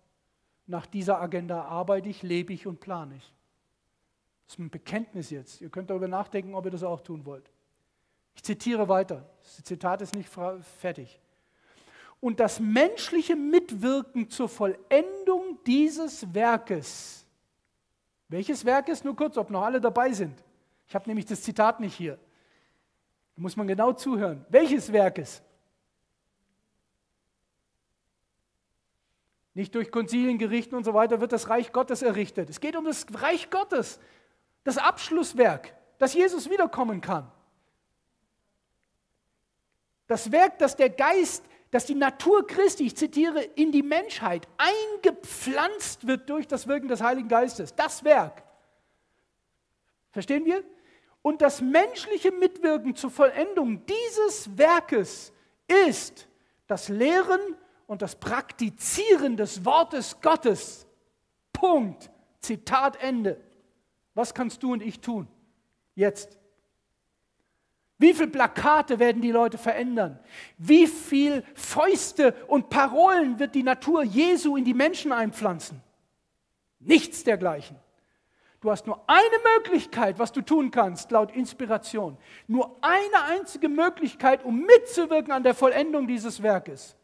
Nach dieser Agenda arbeite ich, lebe ich und plane ich. Das ist ein Bekenntnis jetzt. Ihr könnt darüber nachdenken, ob ihr das auch tun wollt. Ich zitiere weiter. Das Zitat ist nicht fertig. Und das menschliche Mitwirken zur Vollendung dieses Werkes welches Werk ist? Nur kurz, ob noch alle dabei sind. Ich habe nämlich das Zitat nicht hier. Da muss man genau zuhören. Welches Werk ist? Nicht durch Konzilien, Gerichten und so weiter wird das Reich Gottes errichtet. Es geht um das Reich Gottes, das Abschlusswerk, dass Jesus wiederkommen kann. Das Werk, das der Geist dass die Natur Christi, ich zitiere, in die Menschheit eingepflanzt wird durch das Wirken des Heiligen Geistes. Das Werk. Verstehen wir? Und das menschliche Mitwirken zur Vollendung dieses Werkes ist das Lehren und das Praktizieren des Wortes Gottes. Punkt. Zitat Ende. Was kannst du und ich tun? Jetzt. Wie viele Plakate werden die Leute verändern? Wie viele Fäuste und Parolen wird die Natur Jesu in die Menschen einpflanzen? Nichts dergleichen. Du hast nur eine Möglichkeit, was du tun kannst, laut Inspiration. Nur eine einzige Möglichkeit, um mitzuwirken an der Vollendung dieses Werkes.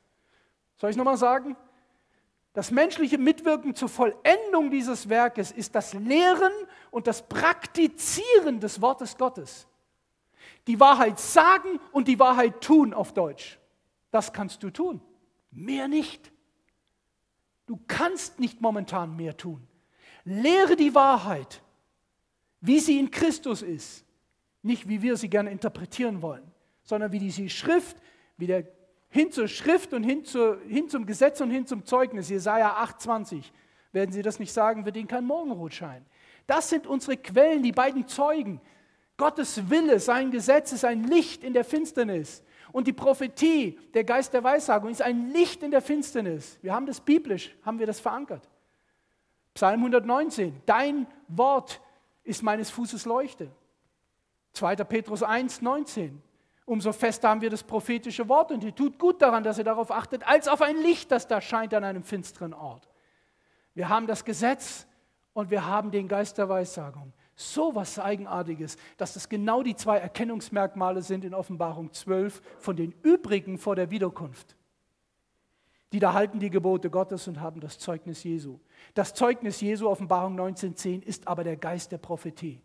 Soll ich nochmal sagen? Das menschliche Mitwirken zur Vollendung dieses Werkes ist das Lehren und das Praktizieren des Wortes Gottes. Die Wahrheit sagen und die Wahrheit tun auf Deutsch. Das kannst du tun. Mehr nicht. Du kannst nicht momentan mehr tun. Lehre die Wahrheit, wie sie in Christus ist. Nicht wie wir sie gerne interpretieren wollen, sondern wie diese Schrift, wie hin zur Schrift und hin, zur, hin zum Gesetz und hin zum Zeugnis, Jesaja 8,20. Werden Sie das nicht sagen, wird Ihnen kein Morgenrot scheinen. Das sind unsere Quellen, die beiden Zeugen. Gottes Wille, sein Gesetz ist ein Licht in der Finsternis. Und die Prophetie, der Geist der Weissagung, ist ein Licht in der Finsternis. Wir haben das biblisch, haben wir das verankert. Psalm 119, dein Wort ist meines Fußes Leuchte. 2. Petrus 1, 19. Umso fester haben wir das prophetische Wort und ihr tut gut daran, dass ihr darauf achtet, als auf ein Licht, das da scheint an einem finsteren Ort. Wir haben das Gesetz und wir haben den Geist der Weissagung so was Eigenartiges, dass das genau die zwei Erkennungsmerkmale sind in Offenbarung 12 von den übrigen vor der Wiederkunft. Die da halten die Gebote Gottes und haben das Zeugnis Jesu. Das Zeugnis Jesu, Offenbarung 19.10, ist aber der Geist der Prophetie.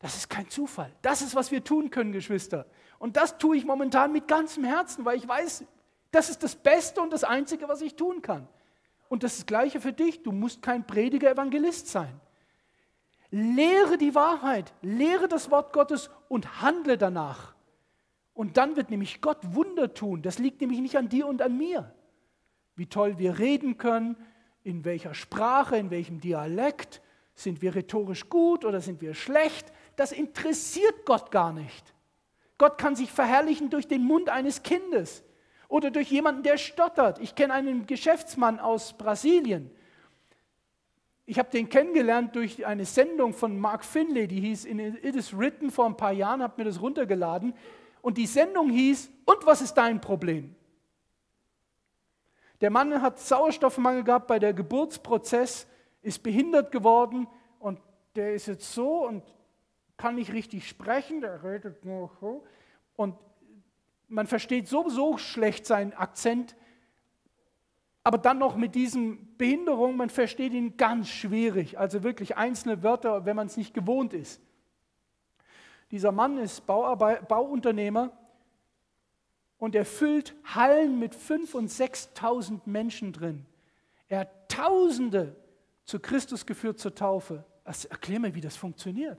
Das ist kein Zufall. Das ist, was wir tun können, Geschwister. Und das tue ich momentan mit ganzem Herzen, weil ich weiß, das ist das Beste und das Einzige, was ich tun kann. Und das ist das Gleiche für dich. Du musst kein Prediger, Evangelist sein. Lehre die Wahrheit, lehre das Wort Gottes und handle danach. Und dann wird nämlich Gott Wunder tun. Das liegt nämlich nicht an dir und an mir. Wie toll wir reden können, in welcher Sprache, in welchem Dialekt, sind wir rhetorisch gut oder sind wir schlecht, das interessiert Gott gar nicht. Gott kann sich verherrlichen durch den Mund eines Kindes oder durch jemanden, der stottert. Ich kenne einen Geschäftsmann aus Brasilien, ich habe den kennengelernt durch eine Sendung von Mark Finlay, die hieß It is Written vor ein paar Jahren, habe mir das runtergeladen. Und die Sendung hieß, und was ist dein Problem? Der Mann hat Sauerstoffmangel gehabt bei der Geburtsprozess, ist behindert geworden und der ist jetzt so und kann nicht richtig sprechen, der redet nur so. Und man versteht sowieso schlecht seinen Akzent, aber dann noch mit diesem Behinderung, man versteht ihn ganz schwierig, also wirklich einzelne Wörter, wenn man es nicht gewohnt ist. Dieser Mann ist Bauarbeit, Bauunternehmer und er füllt Hallen mit 5.000 und 6.000 Menschen drin. Er hat Tausende zu Christus geführt zur Taufe. Also erklär mir, wie das funktioniert.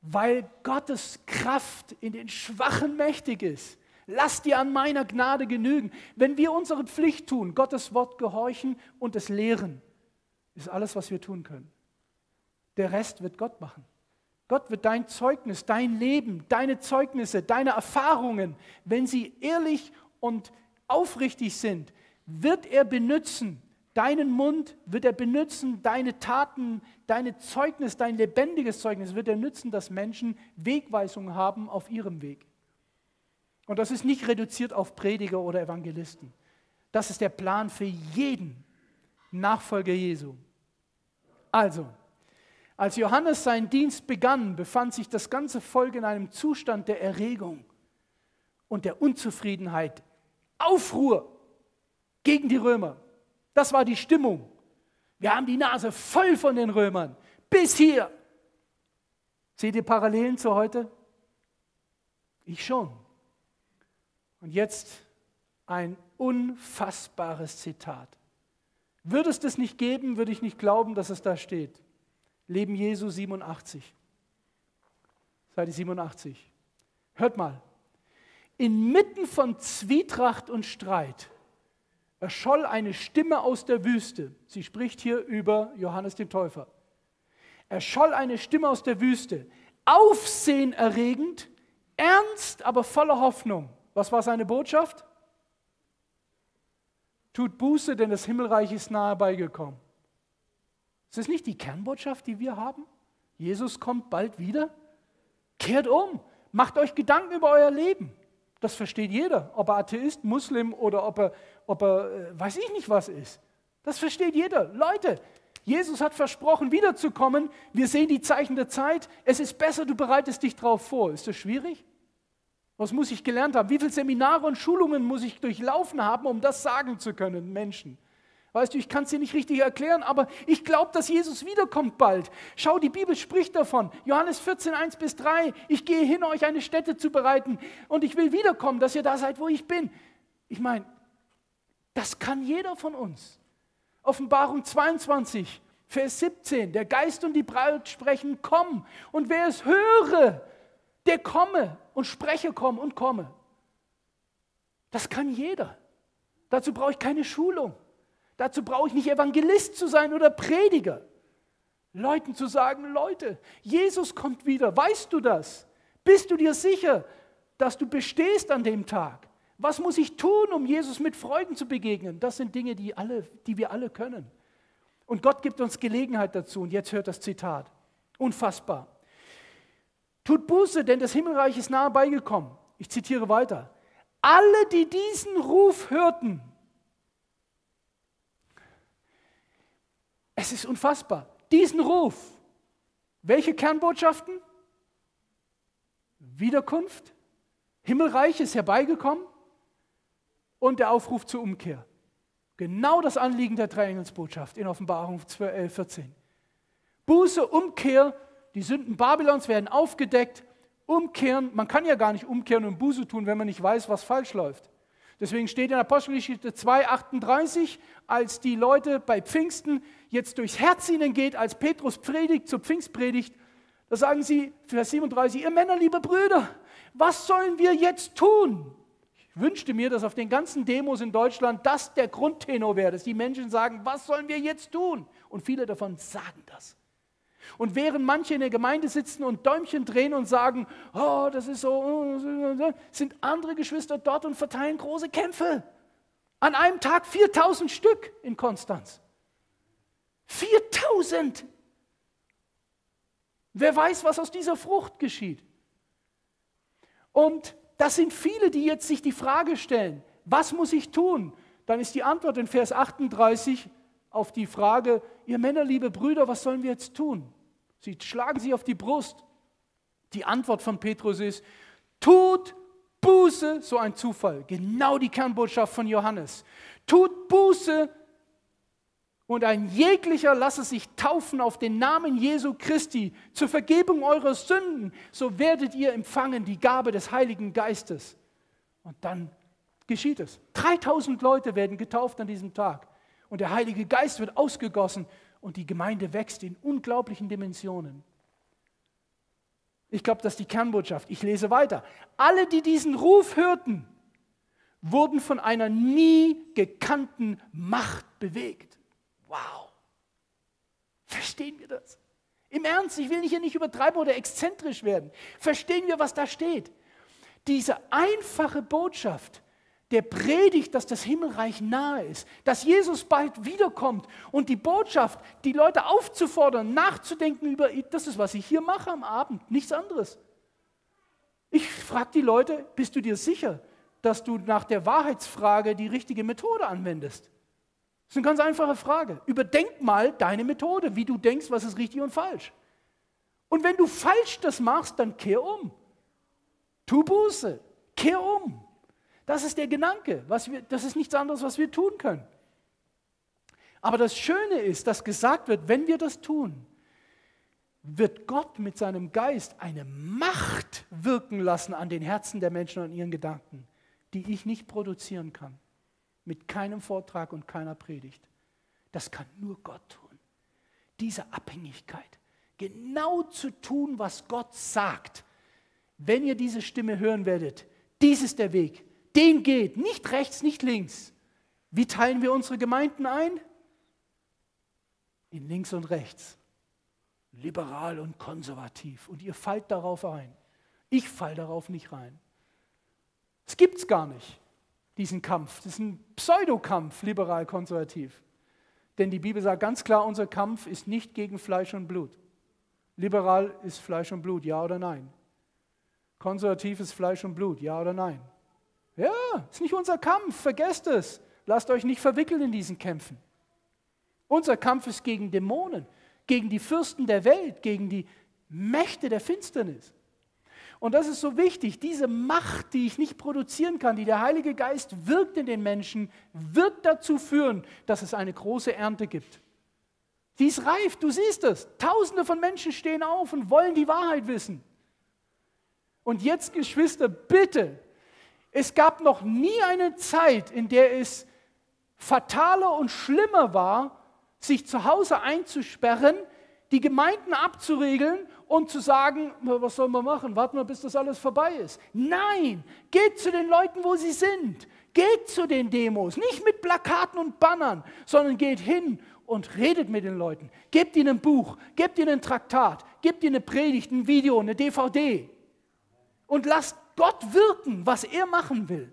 Weil Gottes Kraft in den Schwachen mächtig ist. Lass dir an meiner Gnade genügen. Wenn wir unsere Pflicht tun, Gottes Wort gehorchen und es lehren, ist alles, was wir tun können. Der Rest wird Gott machen. Gott wird dein Zeugnis, dein Leben, deine Zeugnisse, deine Erfahrungen, wenn sie ehrlich und aufrichtig sind, wird er benutzen. Deinen Mund wird er benutzen, deine Taten, deine Zeugnis, dein lebendiges Zeugnis wird er nützen, dass Menschen Wegweisungen haben auf ihrem Weg. Und das ist nicht reduziert auf Prediger oder Evangelisten. Das ist der Plan für jeden Nachfolger Jesu. Also, als Johannes seinen Dienst begann, befand sich das ganze Volk in einem Zustand der Erregung und der Unzufriedenheit. Aufruhr gegen die Römer. Das war die Stimmung. Wir haben die Nase voll von den Römern. Bis hier. Seht ihr Parallelen zu heute? Ich schon. Und jetzt ein unfassbares Zitat. Würde es das nicht geben, würde ich nicht glauben, dass es da steht. Leben Jesu 87. Seite 87. Hört mal. Inmitten von Zwietracht und Streit erscholl eine Stimme aus der Wüste. Sie spricht hier über Johannes den Täufer. Erscholl eine Stimme aus der Wüste, aufsehenerregend, ernst, aber voller Hoffnung. Was war seine Botschaft? Tut Buße, denn das Himmelreich ist nahe beigekommen. Ist das nicht die Kernbotschaft, die wir haben? Jesus kommt bald wieder. Kehrt um. Macht euch Gedanken über euer Leben. Das versteht jeder, ob er Atheist, Muslim oder ob er, ob er äh, weiß ich nicht was ist. Das versteht jeder. Leute, Jesus hat versprochen, wiederzukommen. Wir sehen die Zeichen der Zeit. Es ist besser, du bereitest dich darauf vor. Ist das schwierig? Was muss ich gelernt haben? Wie viele Seminare und Schulungen muss ich durchlaufen haben, um das sagen zu können, Menschen? Weißt du, ich kann es dir nicht richtig erklären, aber ich glaube, dass Jesus wiederkommt bald. Schau, die Bibel spricht davon. Johannes 14, 1 bis 3. Ich gehe hin, euch eine Stätte zu bereiten und ich will wiederkommen, dass ihr da seid, wo ich bin. Ich meine, das kann jeder von uns. Offenbarung 22, Vers 17. Der Geist und die Braut sprechen, komm. Und wer es höre, der komme und spreche, komm und komme. Das kann jeder. Dazu brauche ich keine Schulung. Dazu brauche ich nicht Evangelist zu sein oder Prediger. Leuten zu sagen, Leute, Jesus kommt wieder. Weißt du das? Bist du dir sicher, dass du bestehst an dem Tag? Was muss ich tun, um Jesus mit Freuden zu begegnen? Das sind Dinge, die, alle, die wir alle können. Und Gott gibt uns Gelegenheit dazu. Und jetzt hört das Zitat. Unfassbar. Tut Buße, denn das Himmelreich ist nahe beigekommen. Ich zitiere weiter. Alle, die diesen Ruf hörten, Es ist unfassbar. Diesen Ruf. Welche Kernbotschaften? Wiederkunft, Himmelreich ist herbeigekommen und der Aufruf zur Umkehr. Genau das Anliegen der Dreiengelsbotschaft in Offenbarung 14. Äh, Buße, Umkehr, die Sünden Babylons werden aufgedeckt. Umkehren, man kann ja gar nicht umkehren und Buße tun, wenn man nicht weiß, was falsch läuft. Deswegen steht in Apostelgeschichte 2,38, als die Leute bei Pfingsten jetzt durchs Herz ihnen geht, als Petrus predigt zur Pfingstpredigt, da sagen sie, Vers 37, ihr Männer, liebe Brüder, was sollen wir jetzt tun? Ich wünschte mir, dass auf den ganzen Demos in Deutschland das der Grundtenor wäre, dass die Menschen sagen, was sollen wir jetzt tun? Und viele davon sagen das. Und während manche in der Gemeinde sitzen und Däumchen drehen und sagen, oh, das ist so, sind andere Geschwister dort und verteilen große Kämpfe. An einem Tag 4000 Stück in Konstanz. 4000! Wer weiß, was aus dieser Frucht geschieht. Und das sind viele, die jetzt sich die Frage stellen, was muss ich tun? Dann ist die Antwort in Vers 38 auf die Frage, ihr Männer, liebe Brüder, was sollen wir jetzt tun? Sie schlagen sie auf die Brust. Die Antwort von Petrus ist, tut Buße, so ein Zufall, genau die Kernbotschaft von Johannes. Tut Buße und ein jeglicher lasse sich taufen auf den Namen Jesu Christi zur Vergebung eurer Sünden, so werdet ihr empfangen die Gabe des Heiligen Geistes. Und dann geschieht es. 3000 Leute werden getauft an diesem Tag und der Heilige Geist wird ausgegossen und die Gemeinde wächst in unglaublichen Dimensionen. Ich glaube, das ist die Kernbotschaft. Ich lese weiter. Alle, die diesen Ruf hörten, wurden von einer nie gekannten Macht bewegt. Wow. Verstehen wir das? Im Ernst, ich will hier nicht übertreiben oder exzentrisch werden. Verstehen wir, was da steht? Diese einfache Botschaft der predigt, dass das Himmelreich nahe ist, dass Jesus bald wiederkommt und die Botschaft, die Leute aufzufordern, nachzudenken über, das ist, was ich hier mache am Abend, nichts anderes. Ich frage die Leute, bist du dir sicher, dass du nach der Wahrheitsfrage die richtige Methode anwendest? Das ist eine ganz einfache Frage. Überdenk mal deine Methode, wie du denkst, was ist richtig und falsch. Und wenn du falsch das machst, dann kehr um. Tu Buße, kehr um. Das ist der Gedanke. Was wir, das ist nichts anderes, was wir tun können. Aber das Schöne ist, dass gesagt wird, wenn wir das tun, wird Gott mit seinem Geist eine Macht wirken lassen an den Herzen der Menschen und ihren Gedanken, die ich nicht produzieren kann. Mit keinem Vortrag und keiner Predigt. Das kann nur Gott tun. Diese Abhängigkeit, genau zu tun, was Gott sagt. Wenn ihr diese Stimme hören werdet, dies ist der Weg, den geht, nicht rechts, nicht links. Wie teilen wir unsere Gemeinden ein? In links und rechts, liberal und konservativ. Und ihr fallt darauf ein. Ich fall darauf nicht rein. Es gibt es gar nicht, diesen Kampf. Das ist ein Pseudokampf, liberal-konservativ. Denn die Bibel sagt ganz klar, unser Kampf ist nicht gegen Fleisch und Blut. Liberal ist Fleisch und Blut, ja oder nein? Konservativ ist Fleisch und Blut, ja oder nein? Ja, ist nicht unser Kampf, vergesst es. Lasst euch nicht verwickeln in diesen Kämpfen. Unser Kampf ist gegen Dämonen, gegen die Fürsten der Welt, gegen die Mächte der Finsternis. Und das ist so wichtig, diese Macht, die ich nicht produzieren kann, die der Heilige Geist wirkt in den Menschen, wird dazu führen, dass es eine große Ernte gibt. Die ist reif, du siehst es. Tausende von Menschen stehen auf und wollen die Wahrheit wissen. Und jetzt, Geschwister, bitte es gab noch nie eine Zeit, in der es fataler und schlimmer war, sich zu Hause einzusperren, die Gemeinden abzuregeln und zu sagen, was soll man machen? Warten wir, bis das alles vorbei ist. Nein, geht zu den Leuten, wo sie sind. Geht zu den Demos, nicht mit Plakaten und Bannern, sondern geht hin und redet mit den Leuten. Gebt ihnen ein Buch, gebt ihnen ein Traktat, gebt ihnen eine Predigt, ein Video, eine DVD. Und lasst Gott wirken, was er machen will.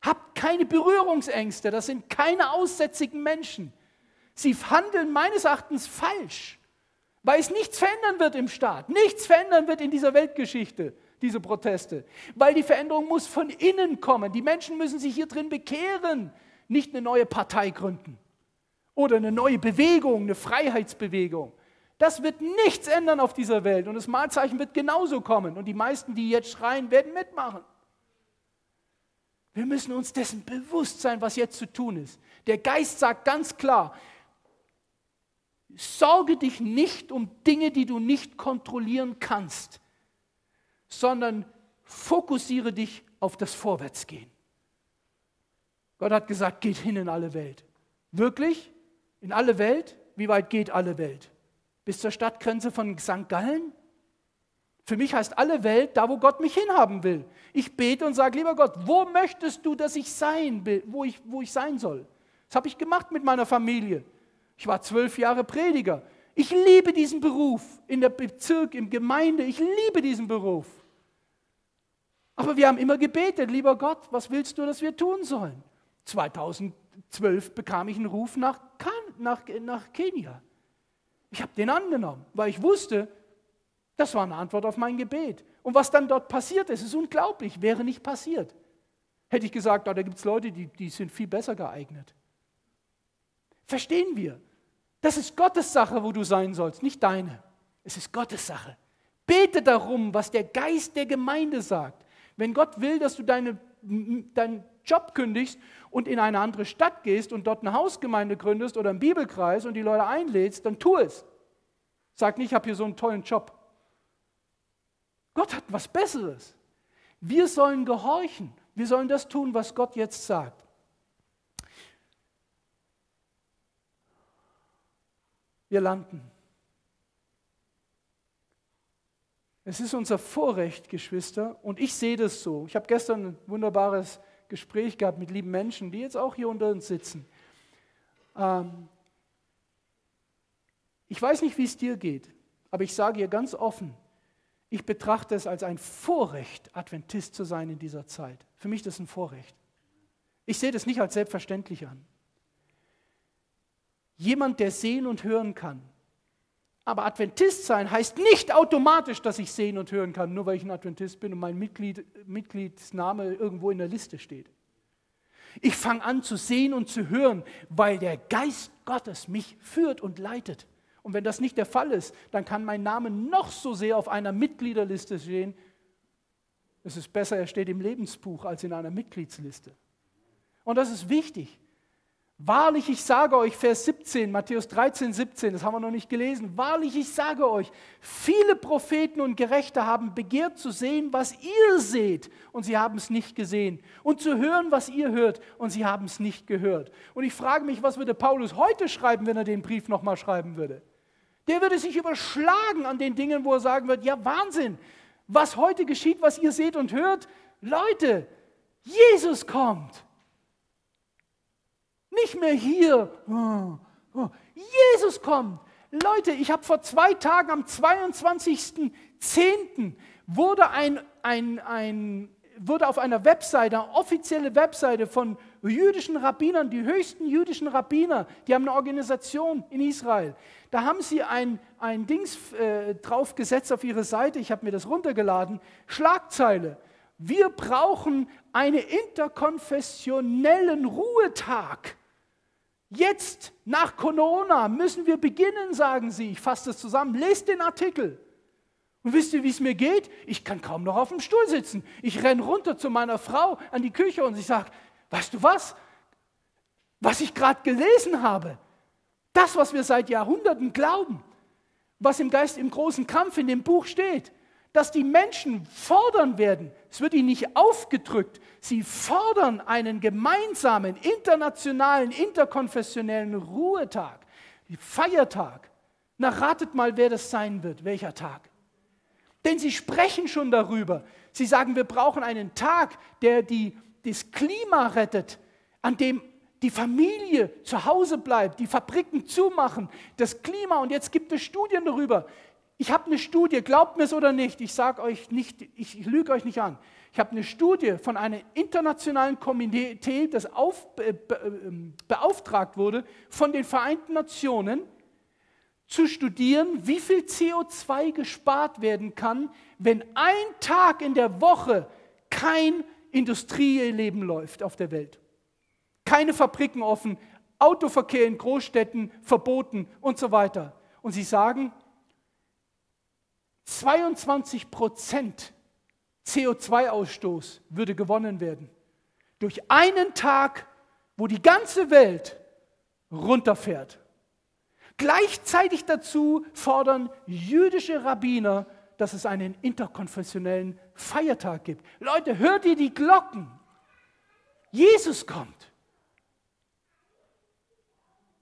Habt keine Berührungsängste, das sind keine aussätzigen Menschen. Sie handeln meines Erachtens falsch, weil es nichts verändern wird im Staat, nichts verändern wird in dieser Weltgeschichte, diese Proteste, weil die Veränderung muss von innen kommen. Die Menschen müssen sich hier drin bekehren, nicht eine neue Partei gründen oder eine neue Bewegung, eine Freiheitsbewegung. Das wird nichts ändern auf dieser Welt und das Mahlzeichen wird genauso kommen und die meisten, die jetzt schreien, werden mitmachen. Wir müssen uns dessen bewusst sein, was jetzt zu tun ist. Der Geist sagt ganz klar, sorge dich nicht um Dinge, die du nicht kontrollieren kannst, sondern fokussiere dich auf das Vorwärtsgehen. Gott hat gesagt, geht hin in alle Welt. Wirklich? In alle Welt? Wie weit geht alle Welt? Bis zur Stadtgrenze von St. Gallen? Für mich heißt alle Welt da, wo Gott mich hinhaben will. Ich bete und sage, lieber Gott, wo möchtest du, dass ich sein will, wo ich, wo ich sein soll? Das habe ich gemacht mit meiner Familie. Ich war zwölf Jahre Prediger. Ich liebe diesen Beruf in der Bezirk, im Gemeinde. Ich liebe diesen Beruf. Aber wir haben immer gebetet, lieber Gott, was willst du, dass wir tun sollen? 2012 bekam ich einen Ruf nach, nach, nach Kenia. Ich habe den angenommen, weil ich wusste, das war eine Antwort auf mein Gebet. Und was dann dort passiert ist, ist unglaublich, wäre nicht passiert. Hätte ich gesagt, oh, da gibt es Leute, die, die sind viel besser geeignet. Verstehen wir? Das ist Gottes Sache, wo du sein sollst, nicht deine. Es ist Gottes Sache. Bete darum, was der Geist der Gemeinde sagt. Wenn Gott will, dass du deine, deinen Job kündigst und in eine andere Stadt gehst und dort eine Hausgemeinde gründest oder einen Bibelkreis und die Leute einlädst, dann tu es. Sag nicht, ich habe hier so einen tollen Job. Gott hat was Besseres. Wir sollen gehorchen. Wir sollen das tun, was Gott jetzt sagt. Wir landen. Es ist unser Vorrecht, Geschwister, und ich sehe das so. Ich habe gestern ein wunderbares Gespräch gehabt mit lieben Menschen, die jetzt auch hier unter uns sitzen. Ähm ich weiß nicht, wie es dir geht, aber ich sage dir ganz offen, ich betrachte es als ein Vorrecht, Adventist zu sein in dieser Zeit. Für mich ist das ein Vorrecht. Ich sehe das nicht als selbstverständlich an. Jemand, der sehen und hören kann. Aber Adventist sein heißt nicht automatisch, dass ich sehen und hören kann, nur weil ich ein Adventist bin und mein Mitglied, Mitgliedsname irgendwo in der Liste steht. Ich fange an zu sehen und zu hören, weil der Geist Gottes mich führt und leitet. Und wenn das nicht der Fall ist, dann kann mein Name noch so sehr auf einer Mitgliederliste stehen. Es ist besser, er steht im Lebensbuch als in einer Mitgliedsliste. Und das ist wichtig. Wahrlich, ich sage euch, Vers 17, Matthäus 13, 17, das haben wir noch nicht gelesen. Wahrlich, ich sage euch, viele Propheten und Gerechte haben begehrt zu sehen, was ihr seht, und sie haben es nicht gesehen. Und zu hören, was ihr hört, und sie haben es nicht gehört. Und ich frage mich, was würde Paulus heute schreiben, wenn er den Brief nochmal schreiben würde? der würde sich überschlagen an den Dingen, wo er sagen wird, ja Wahnsinn, was heute geschieht, was ihr seht und hört. Leute, Jesus kommt. Nicht mehr hier. Jesus kommt. Leute, ich habe vor zwei Tagen am 22.10. wurde ein, ein, ein wurde auf einer Webseite, eine offizielle Webseite von jüdischen Rabbinern, die höchsten jüdischen Rabbiner, die haben eine Organisation in Israel. Da haben sie ein, ein Dings äh, draufgesetzt auf ihre Seite, ich habe mir das runtergeladen, Schlagzeile. Wir brauchen einen interkonfessionellen Ruhetag. Jetzt, nach Corona, müssen wir beginnen, sagen sie. Ich fasse das zusammen. Lest den Artikel. Und wisst ihr, wie es mir geht? Ich kann kaum noch auf dem Stuhl sitzen. Ich renne runter zu meiner Frau an die Küche und ich sage, weißt du was? Was ich gerade gelesen habe, das, was wir seit Jahrhunderten glauben, was im Geist im großen Kampf in dem Buch steht, dass die Menschen fordern werden, es wird ihnen nicht aufgedrückt, sie fordern einen gemeinsamen, internationalen, interkonfessionellen Ruhetag, Feiertag. Na, ratet mal, wer das sein wird, welcher Tag. Denn sie sprechen schon darüber. Sie sagen, wir brauchen einen Tag, der die, das Klima rettet, an dem die Familie zu Hause bleibt, die Fabriken zumachen, das Klima. Und jetzt gibt es Studien darüber. Ich habe eine Studie, glaubt mir es oder nicht, ich sage euch nicht, ich, ich lüge euch nicht an. Ich habe eine Studie von einem internationalen Komitee, das auf, ähm, beauftragt wurde von den Vereinten Nationen, zu studieren, wie viel CO2 gespart werden kann, wenn ein Tag in der Woche kein Industrieleben läuft auf der Welt. Keine Fabriken offen, Autoverkehr in Großstädten verboten und so weiter. Und sie sagen, 22 Prozent CO2-Ausstoß würde gewonnen werden durch einen Tag, wo die ganze Welt runterfährt. Gleichzeitig dazu fordern jüdische Rabbiner, dass es einen interkonfessionellen Feiertag gibt. Leute, hört ihr die Glocken? Jesus kommt.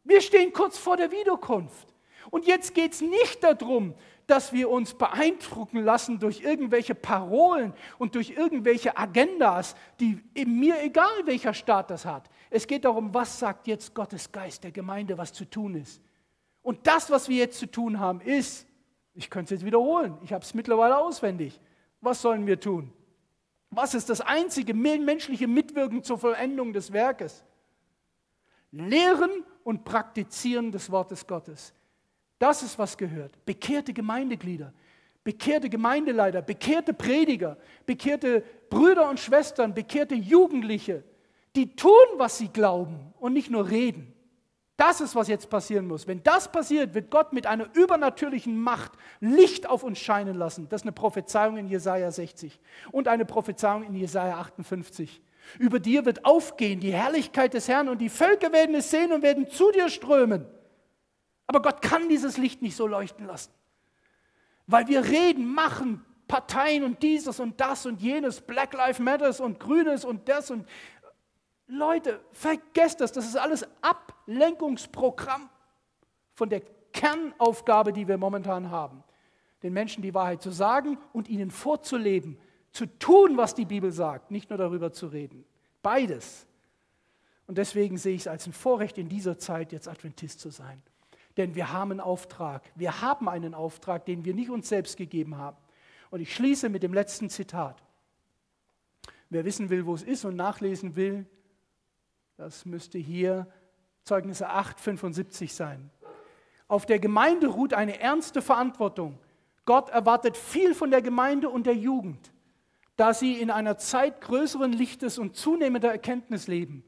Wir stehen kurz vor der Wiederkunft. Und jetzt geht es nicht darum, dass wir uns beeindrucken lassen durch irgendwelche Parolen und durch irgendwelche Agendas, die mir egal welcher Staat das hat. Es geht darum, was sagt jetzt Gottes Geist der Gemeinde, was zu tun ist. Und das, was wir jetzt zu tun haben, ist, ich könnte es jetzt wiederholen, ich habe es mittlerweile auswendig. Was sollen wir tun? Was ist das einzige menschliche Mitwirken zur Vollendung des Werkes? Lehren und Praktizieren des Wortes Gottes. Das ist, was gehört. Bekehrte Gemeindeglieder, bekehrte Gemeindeleiter, bekehrte Prediger, bekehrte Brüder und Schwestern, bekehrte Jugendliche, die tun, was sie glauben und nicht nur reden. Das ist, was jetzt passieren muss. Wenn das passiert, wird Gott mit einer übernatürlichen Macht Licht auf uns scheinen lassen. Das ist eine Prophezeiung in Jesaja 60 und eine Prophezeiung in Jesaja 58. Über dir wird aufgehen die Herrlichkeit des Herrn und die Völker werden es sehen und werden zu dir strömen. Aber Gott kann dieses Licht nicht so leuchten lassen. Weil wir reden, machen, Parteien und dieses und das und jenes, Black Lives Matters und Grünes und das und Leute, vergesst das, das ist alles Ablenkungsprogramm von der Kernaufgabe, die wir momentan haben. Den Menschen die Wahrheit zu sagen und ihnen vorzuleben, zu tun, was die Bibel sagt, nicht nur darüber zu reden. Beides. Und deswegen sehe ich es als ein Vorrecht in dieser Zeit, jetzt Adventist zu sein. Denn wir haben einen Auftrag. Wir haben einen Auftrag, den wir nicht uns selbst gegeben haben. Und ich schließe mit dem letzten Zitat. Wer wissen will, wo es ist und nachlesen will, das müsste hier Zeugnisse 8, 75 sein. Auf der Gemeinde ruht eine ernste Verantwortung. Gott erwartet viel von der Gemeinde und der Jugend, da sie in einer Zeit größeren Lichtes und zunehmender Erkenntnis leben.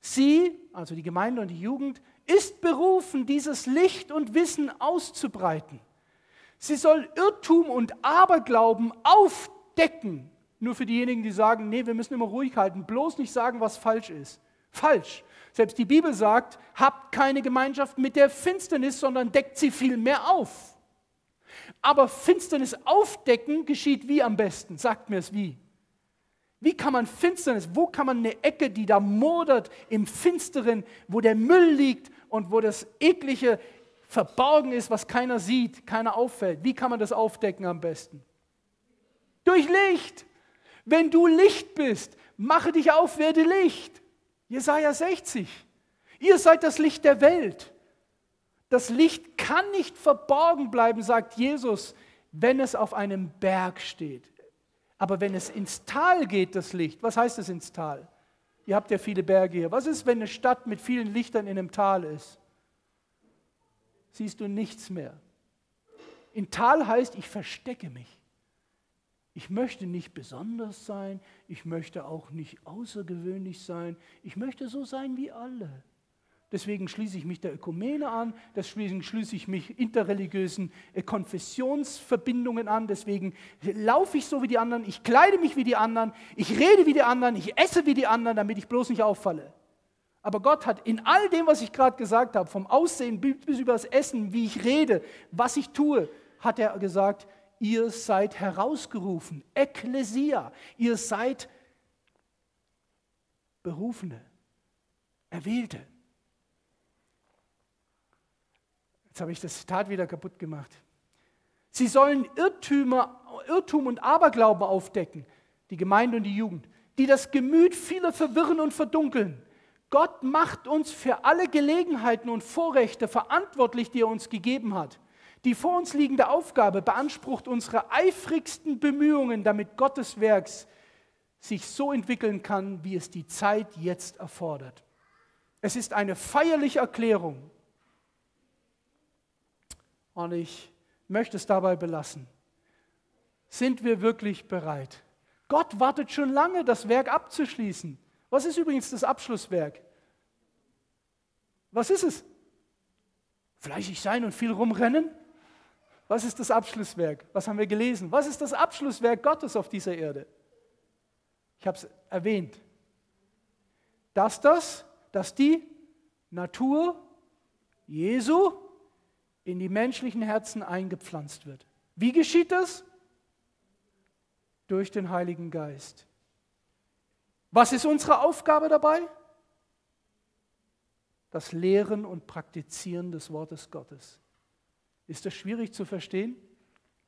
Sie, also die Gemeinde und die Jugend, ist berufen, dieses Licht und Wissen auszubreiten. Sie soll Irrtum und Aberglauben aufdecken. Nur für diejenigen, die sagen, nee, wir müssen immer ruhig halten, bloß nicht sagen, was falsch ist. Falsch. Selbst die Bibel sagt, habt keine Gemeinschaft mit der Finsternis, sondern deckt sie vielmehr auf. Aber Finsternis aufdecken geschieht wie am besten? Sagt mir es wie. Wie kann man Finsternis, wo kann man eine Ecke, die da modert im Finsteren, wo der Müll liegt und wo das eklige verborgen ist, was keiner sieht, keiner auffällt. Wie kann man das aufdecken am besten? Durch Licht. Wenn du Licht bist, mache dich auf, werde Licht. Jesaja 60. Ihr seid das Licht der Welt. Das Licht kann nicht verborgen bleiben, sagt Jesus, wenn es auf einem Berg steht. Aber wenn es ins Tal geht, das Licht, was heißt es ins Tal? Ihr habt ja viele Berge hier. Was ist, wenn eine Stadt mit vielen Lichtern in einem Tal ist? siehst du nichts mehr. In Tal heißt, ich verstecke mich. Ich möchte nicht besonders sein, ich möchte auch nicht außergewöhnlich sein, ich möchte so sein wie alle. Deswegen schließe ich mich der Ökumene an, deswegen schließe ich mich interreligiösen äh, Konfessionsverbindungen an, deswegen laufe ich so wie die anderen, ich kleide mich wie die anderen, ich rede wie die anderen, ich esse wie die anderen, damit ich bloß nicht auffalle. Aber Gott hat in all dem, was ich gerade gesagt habe, vom Aussehen bis über das Essen, wie ich rede, was ich tue, hat er gesagt, ihr seid herausgerufen, Ekklesia, ihr seid Berufene, Erwählte. Jetzt habe ich das Zitat wieder kaputt gemacht. Sie sollen Irrtümer, Irrtum und Aberglauben aufdecken, die Gemeinde und die Jugend, die das Gemüt vieler verwirren und verdunkeln Gott macht uns für alle Gelegenheiten und Vorrechte verantwortlich, die er uns gegeben hat. Die vor uns liegende Aufgabe beansprucht unsere eifrigsten Bemühungen, damit Gottes Werks sich so entwickeln kann, wie es die Zeit jetzt erfordert. Es ist eine feierliche Erklärung. Und ich möchte es dabei belassen. Sind wir wirklich bereit? Gott wartet schon lange, das Werk abzuschließen. Was ist übrigens das Abschlusswerk? Was ist es? Fleischig sein und viel rumrennen? Was ist das Abschlusswerk? Was haben wir gelesen? Was ist das Abschlusswerk Gottes auf dieser Erde? Ich habe es erwähnt. Dass das, dass die Natur Jesu in die menschlichen Herzen eingepflanzt wird. Wie geschieht das? Durch den Heiligen Geist. Was ist unsere Aufgabe dabei? Das Lehren und Praktizieren des Wortes Gottes. Ist das schwierig zu verstehen?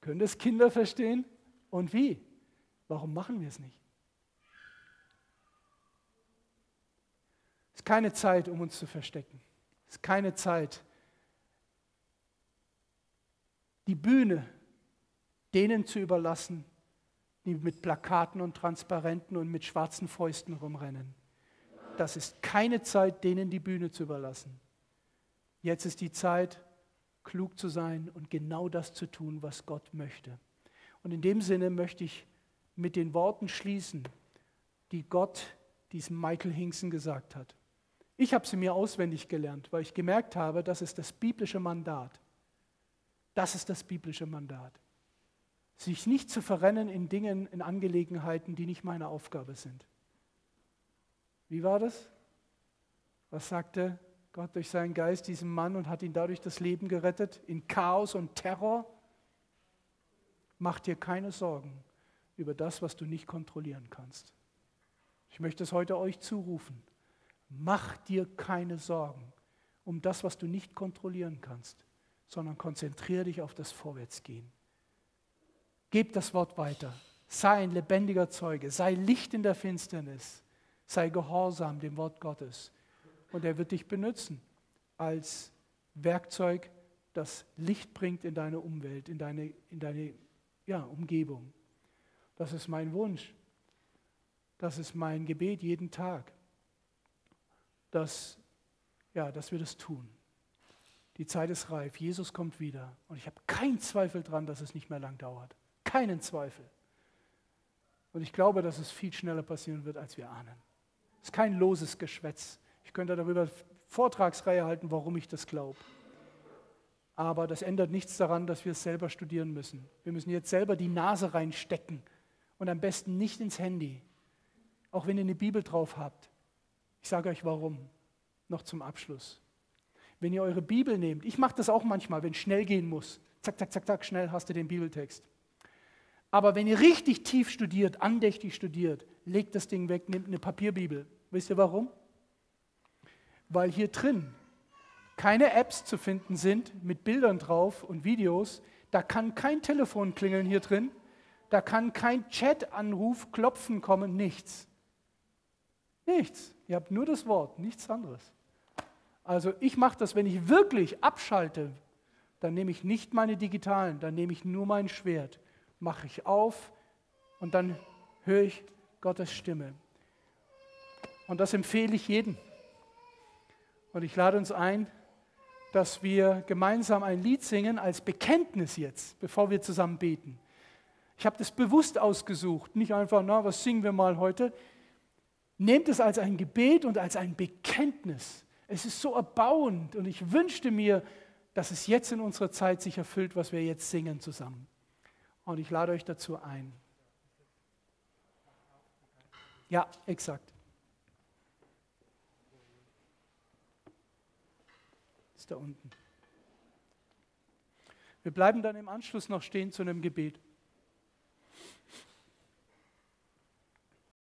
Können das Kinder verstehen? Und wie? Warum machen wir es nicht? Es ist keine Zeit, um uns zu verstecken. Es ist keine Zeit, die Bühne denen zu überlassen, die mit Plakaten und Transparenten und mit schwarzen Fäusten rumrennen. Das ist keine Zeit, denen die Bühne zu überlassen. Jetzt ist die Zeit, klug zu sein und genau das zu tun, was Gott möchte. Und in dem Sinne möchte ich mit den Worten schließen, die Gott diesem Michael Hinkson gesagt hat. Ich habe sie mir auswendig gelernt, weil ich gemerkt habe, das ist das biblische Mandat. Das ist das biblische Mandat. Sich nicht zu verrennen in Dingen, in Angelegenheiten, die nicht meine Aufgabe sind. Wie war das? Was sagte Gott durch seinen Geist diesem Mann und hat ihn dadurch das Leben gerettet? In Chaos und Terror? Mach dir keine Sorgen über das, was du nicht kontrollieren kannst. Ich möchte es heute euch zurufen. Mach dir keine Sorgen um das, was du nicht kontrollieren kannst, sondern konzentriere dich auf das Vorwärtsgehen. Gib das Wort weiter. Sei ein lebendiger Zeuge. Sei Licht in der Finsternis. Sei gehorsam dem Wort Gottes. Und er wird dich benutzen als Werkzeug, das Licht bringt in deine Umwelt, in deine, in deine ja, Umgebung. Das ist mein Wunsch. Das ist mein Gebet jeden Tag, dass, ja, dass wir das tun. Die Zeit ist reif, Jesus kommt wieder und ich habe keinen Zweifel daran, dass es nicht mehr lang dauert. Keinen Zweifel. Und ich glaube, dass es viel schneller passieren wird, als wir ahnen. Es ist kein loses Geschwätz. Ich könnte darüber Vortragsreihe halten, warum ich das glaube. Aber das ändert nichts daran, dass wir es selber studieren müssen. Wir müssen jetzt selber die Nase reinstecken und am besten nicht ins Handy, auch wenn ihr eine Bibel drauf habt. Ich sage euch warum. Noch zum Abschluss. Wenn ihr eure Bibel nehmt, ich mache das auch manchmal, wenn schnell gehen muss. Zack, zack, zack, zack, schnell hast du den Bibeltext. Aber wenn ihr richtig tief studiert, andächtig studiert, legt das Ding weg, nehmt eine Papierbibel. Wisst ihr warum? Weil hier drin keine Apps zu finden sind mit Bildern drauf und Videos. Da kann kein Telefon klingeln hier drin. Da kann kein Chat-Anruf, Klopfen kommen, nichts. Nichts. Ihr habt nur das Wort, nichts anderes. Also ich mache das, wenn ich wirklich abschalte, dann nehme ich nicht meine digitalen, dann nehme ich nur mein Schwert, mache ich auf und dann höre ich Gottes Stimme. Und das empfehle ich jedem. Und ich lade uns ein, dass wir gemeinsam ein Lied singen als Bekenntnis jetzt, bevor wir zusammen beten. Ich habe das bewusst ausgesucht, nicht einfach, na, was singen wir mal heute. Nehmt es als ein Gebet und als ein Bekenntnis. Es ist so erbauend und ich wünschte mir, dass es jetzt in unserer Zeit sich erfüllt, was wir jetzt singen zusammen. Und ich lade euch dazu ein. Ja, exakt. ist da unten. Wir bleiben dann im Anschluss noch stehen zu einem Gebet.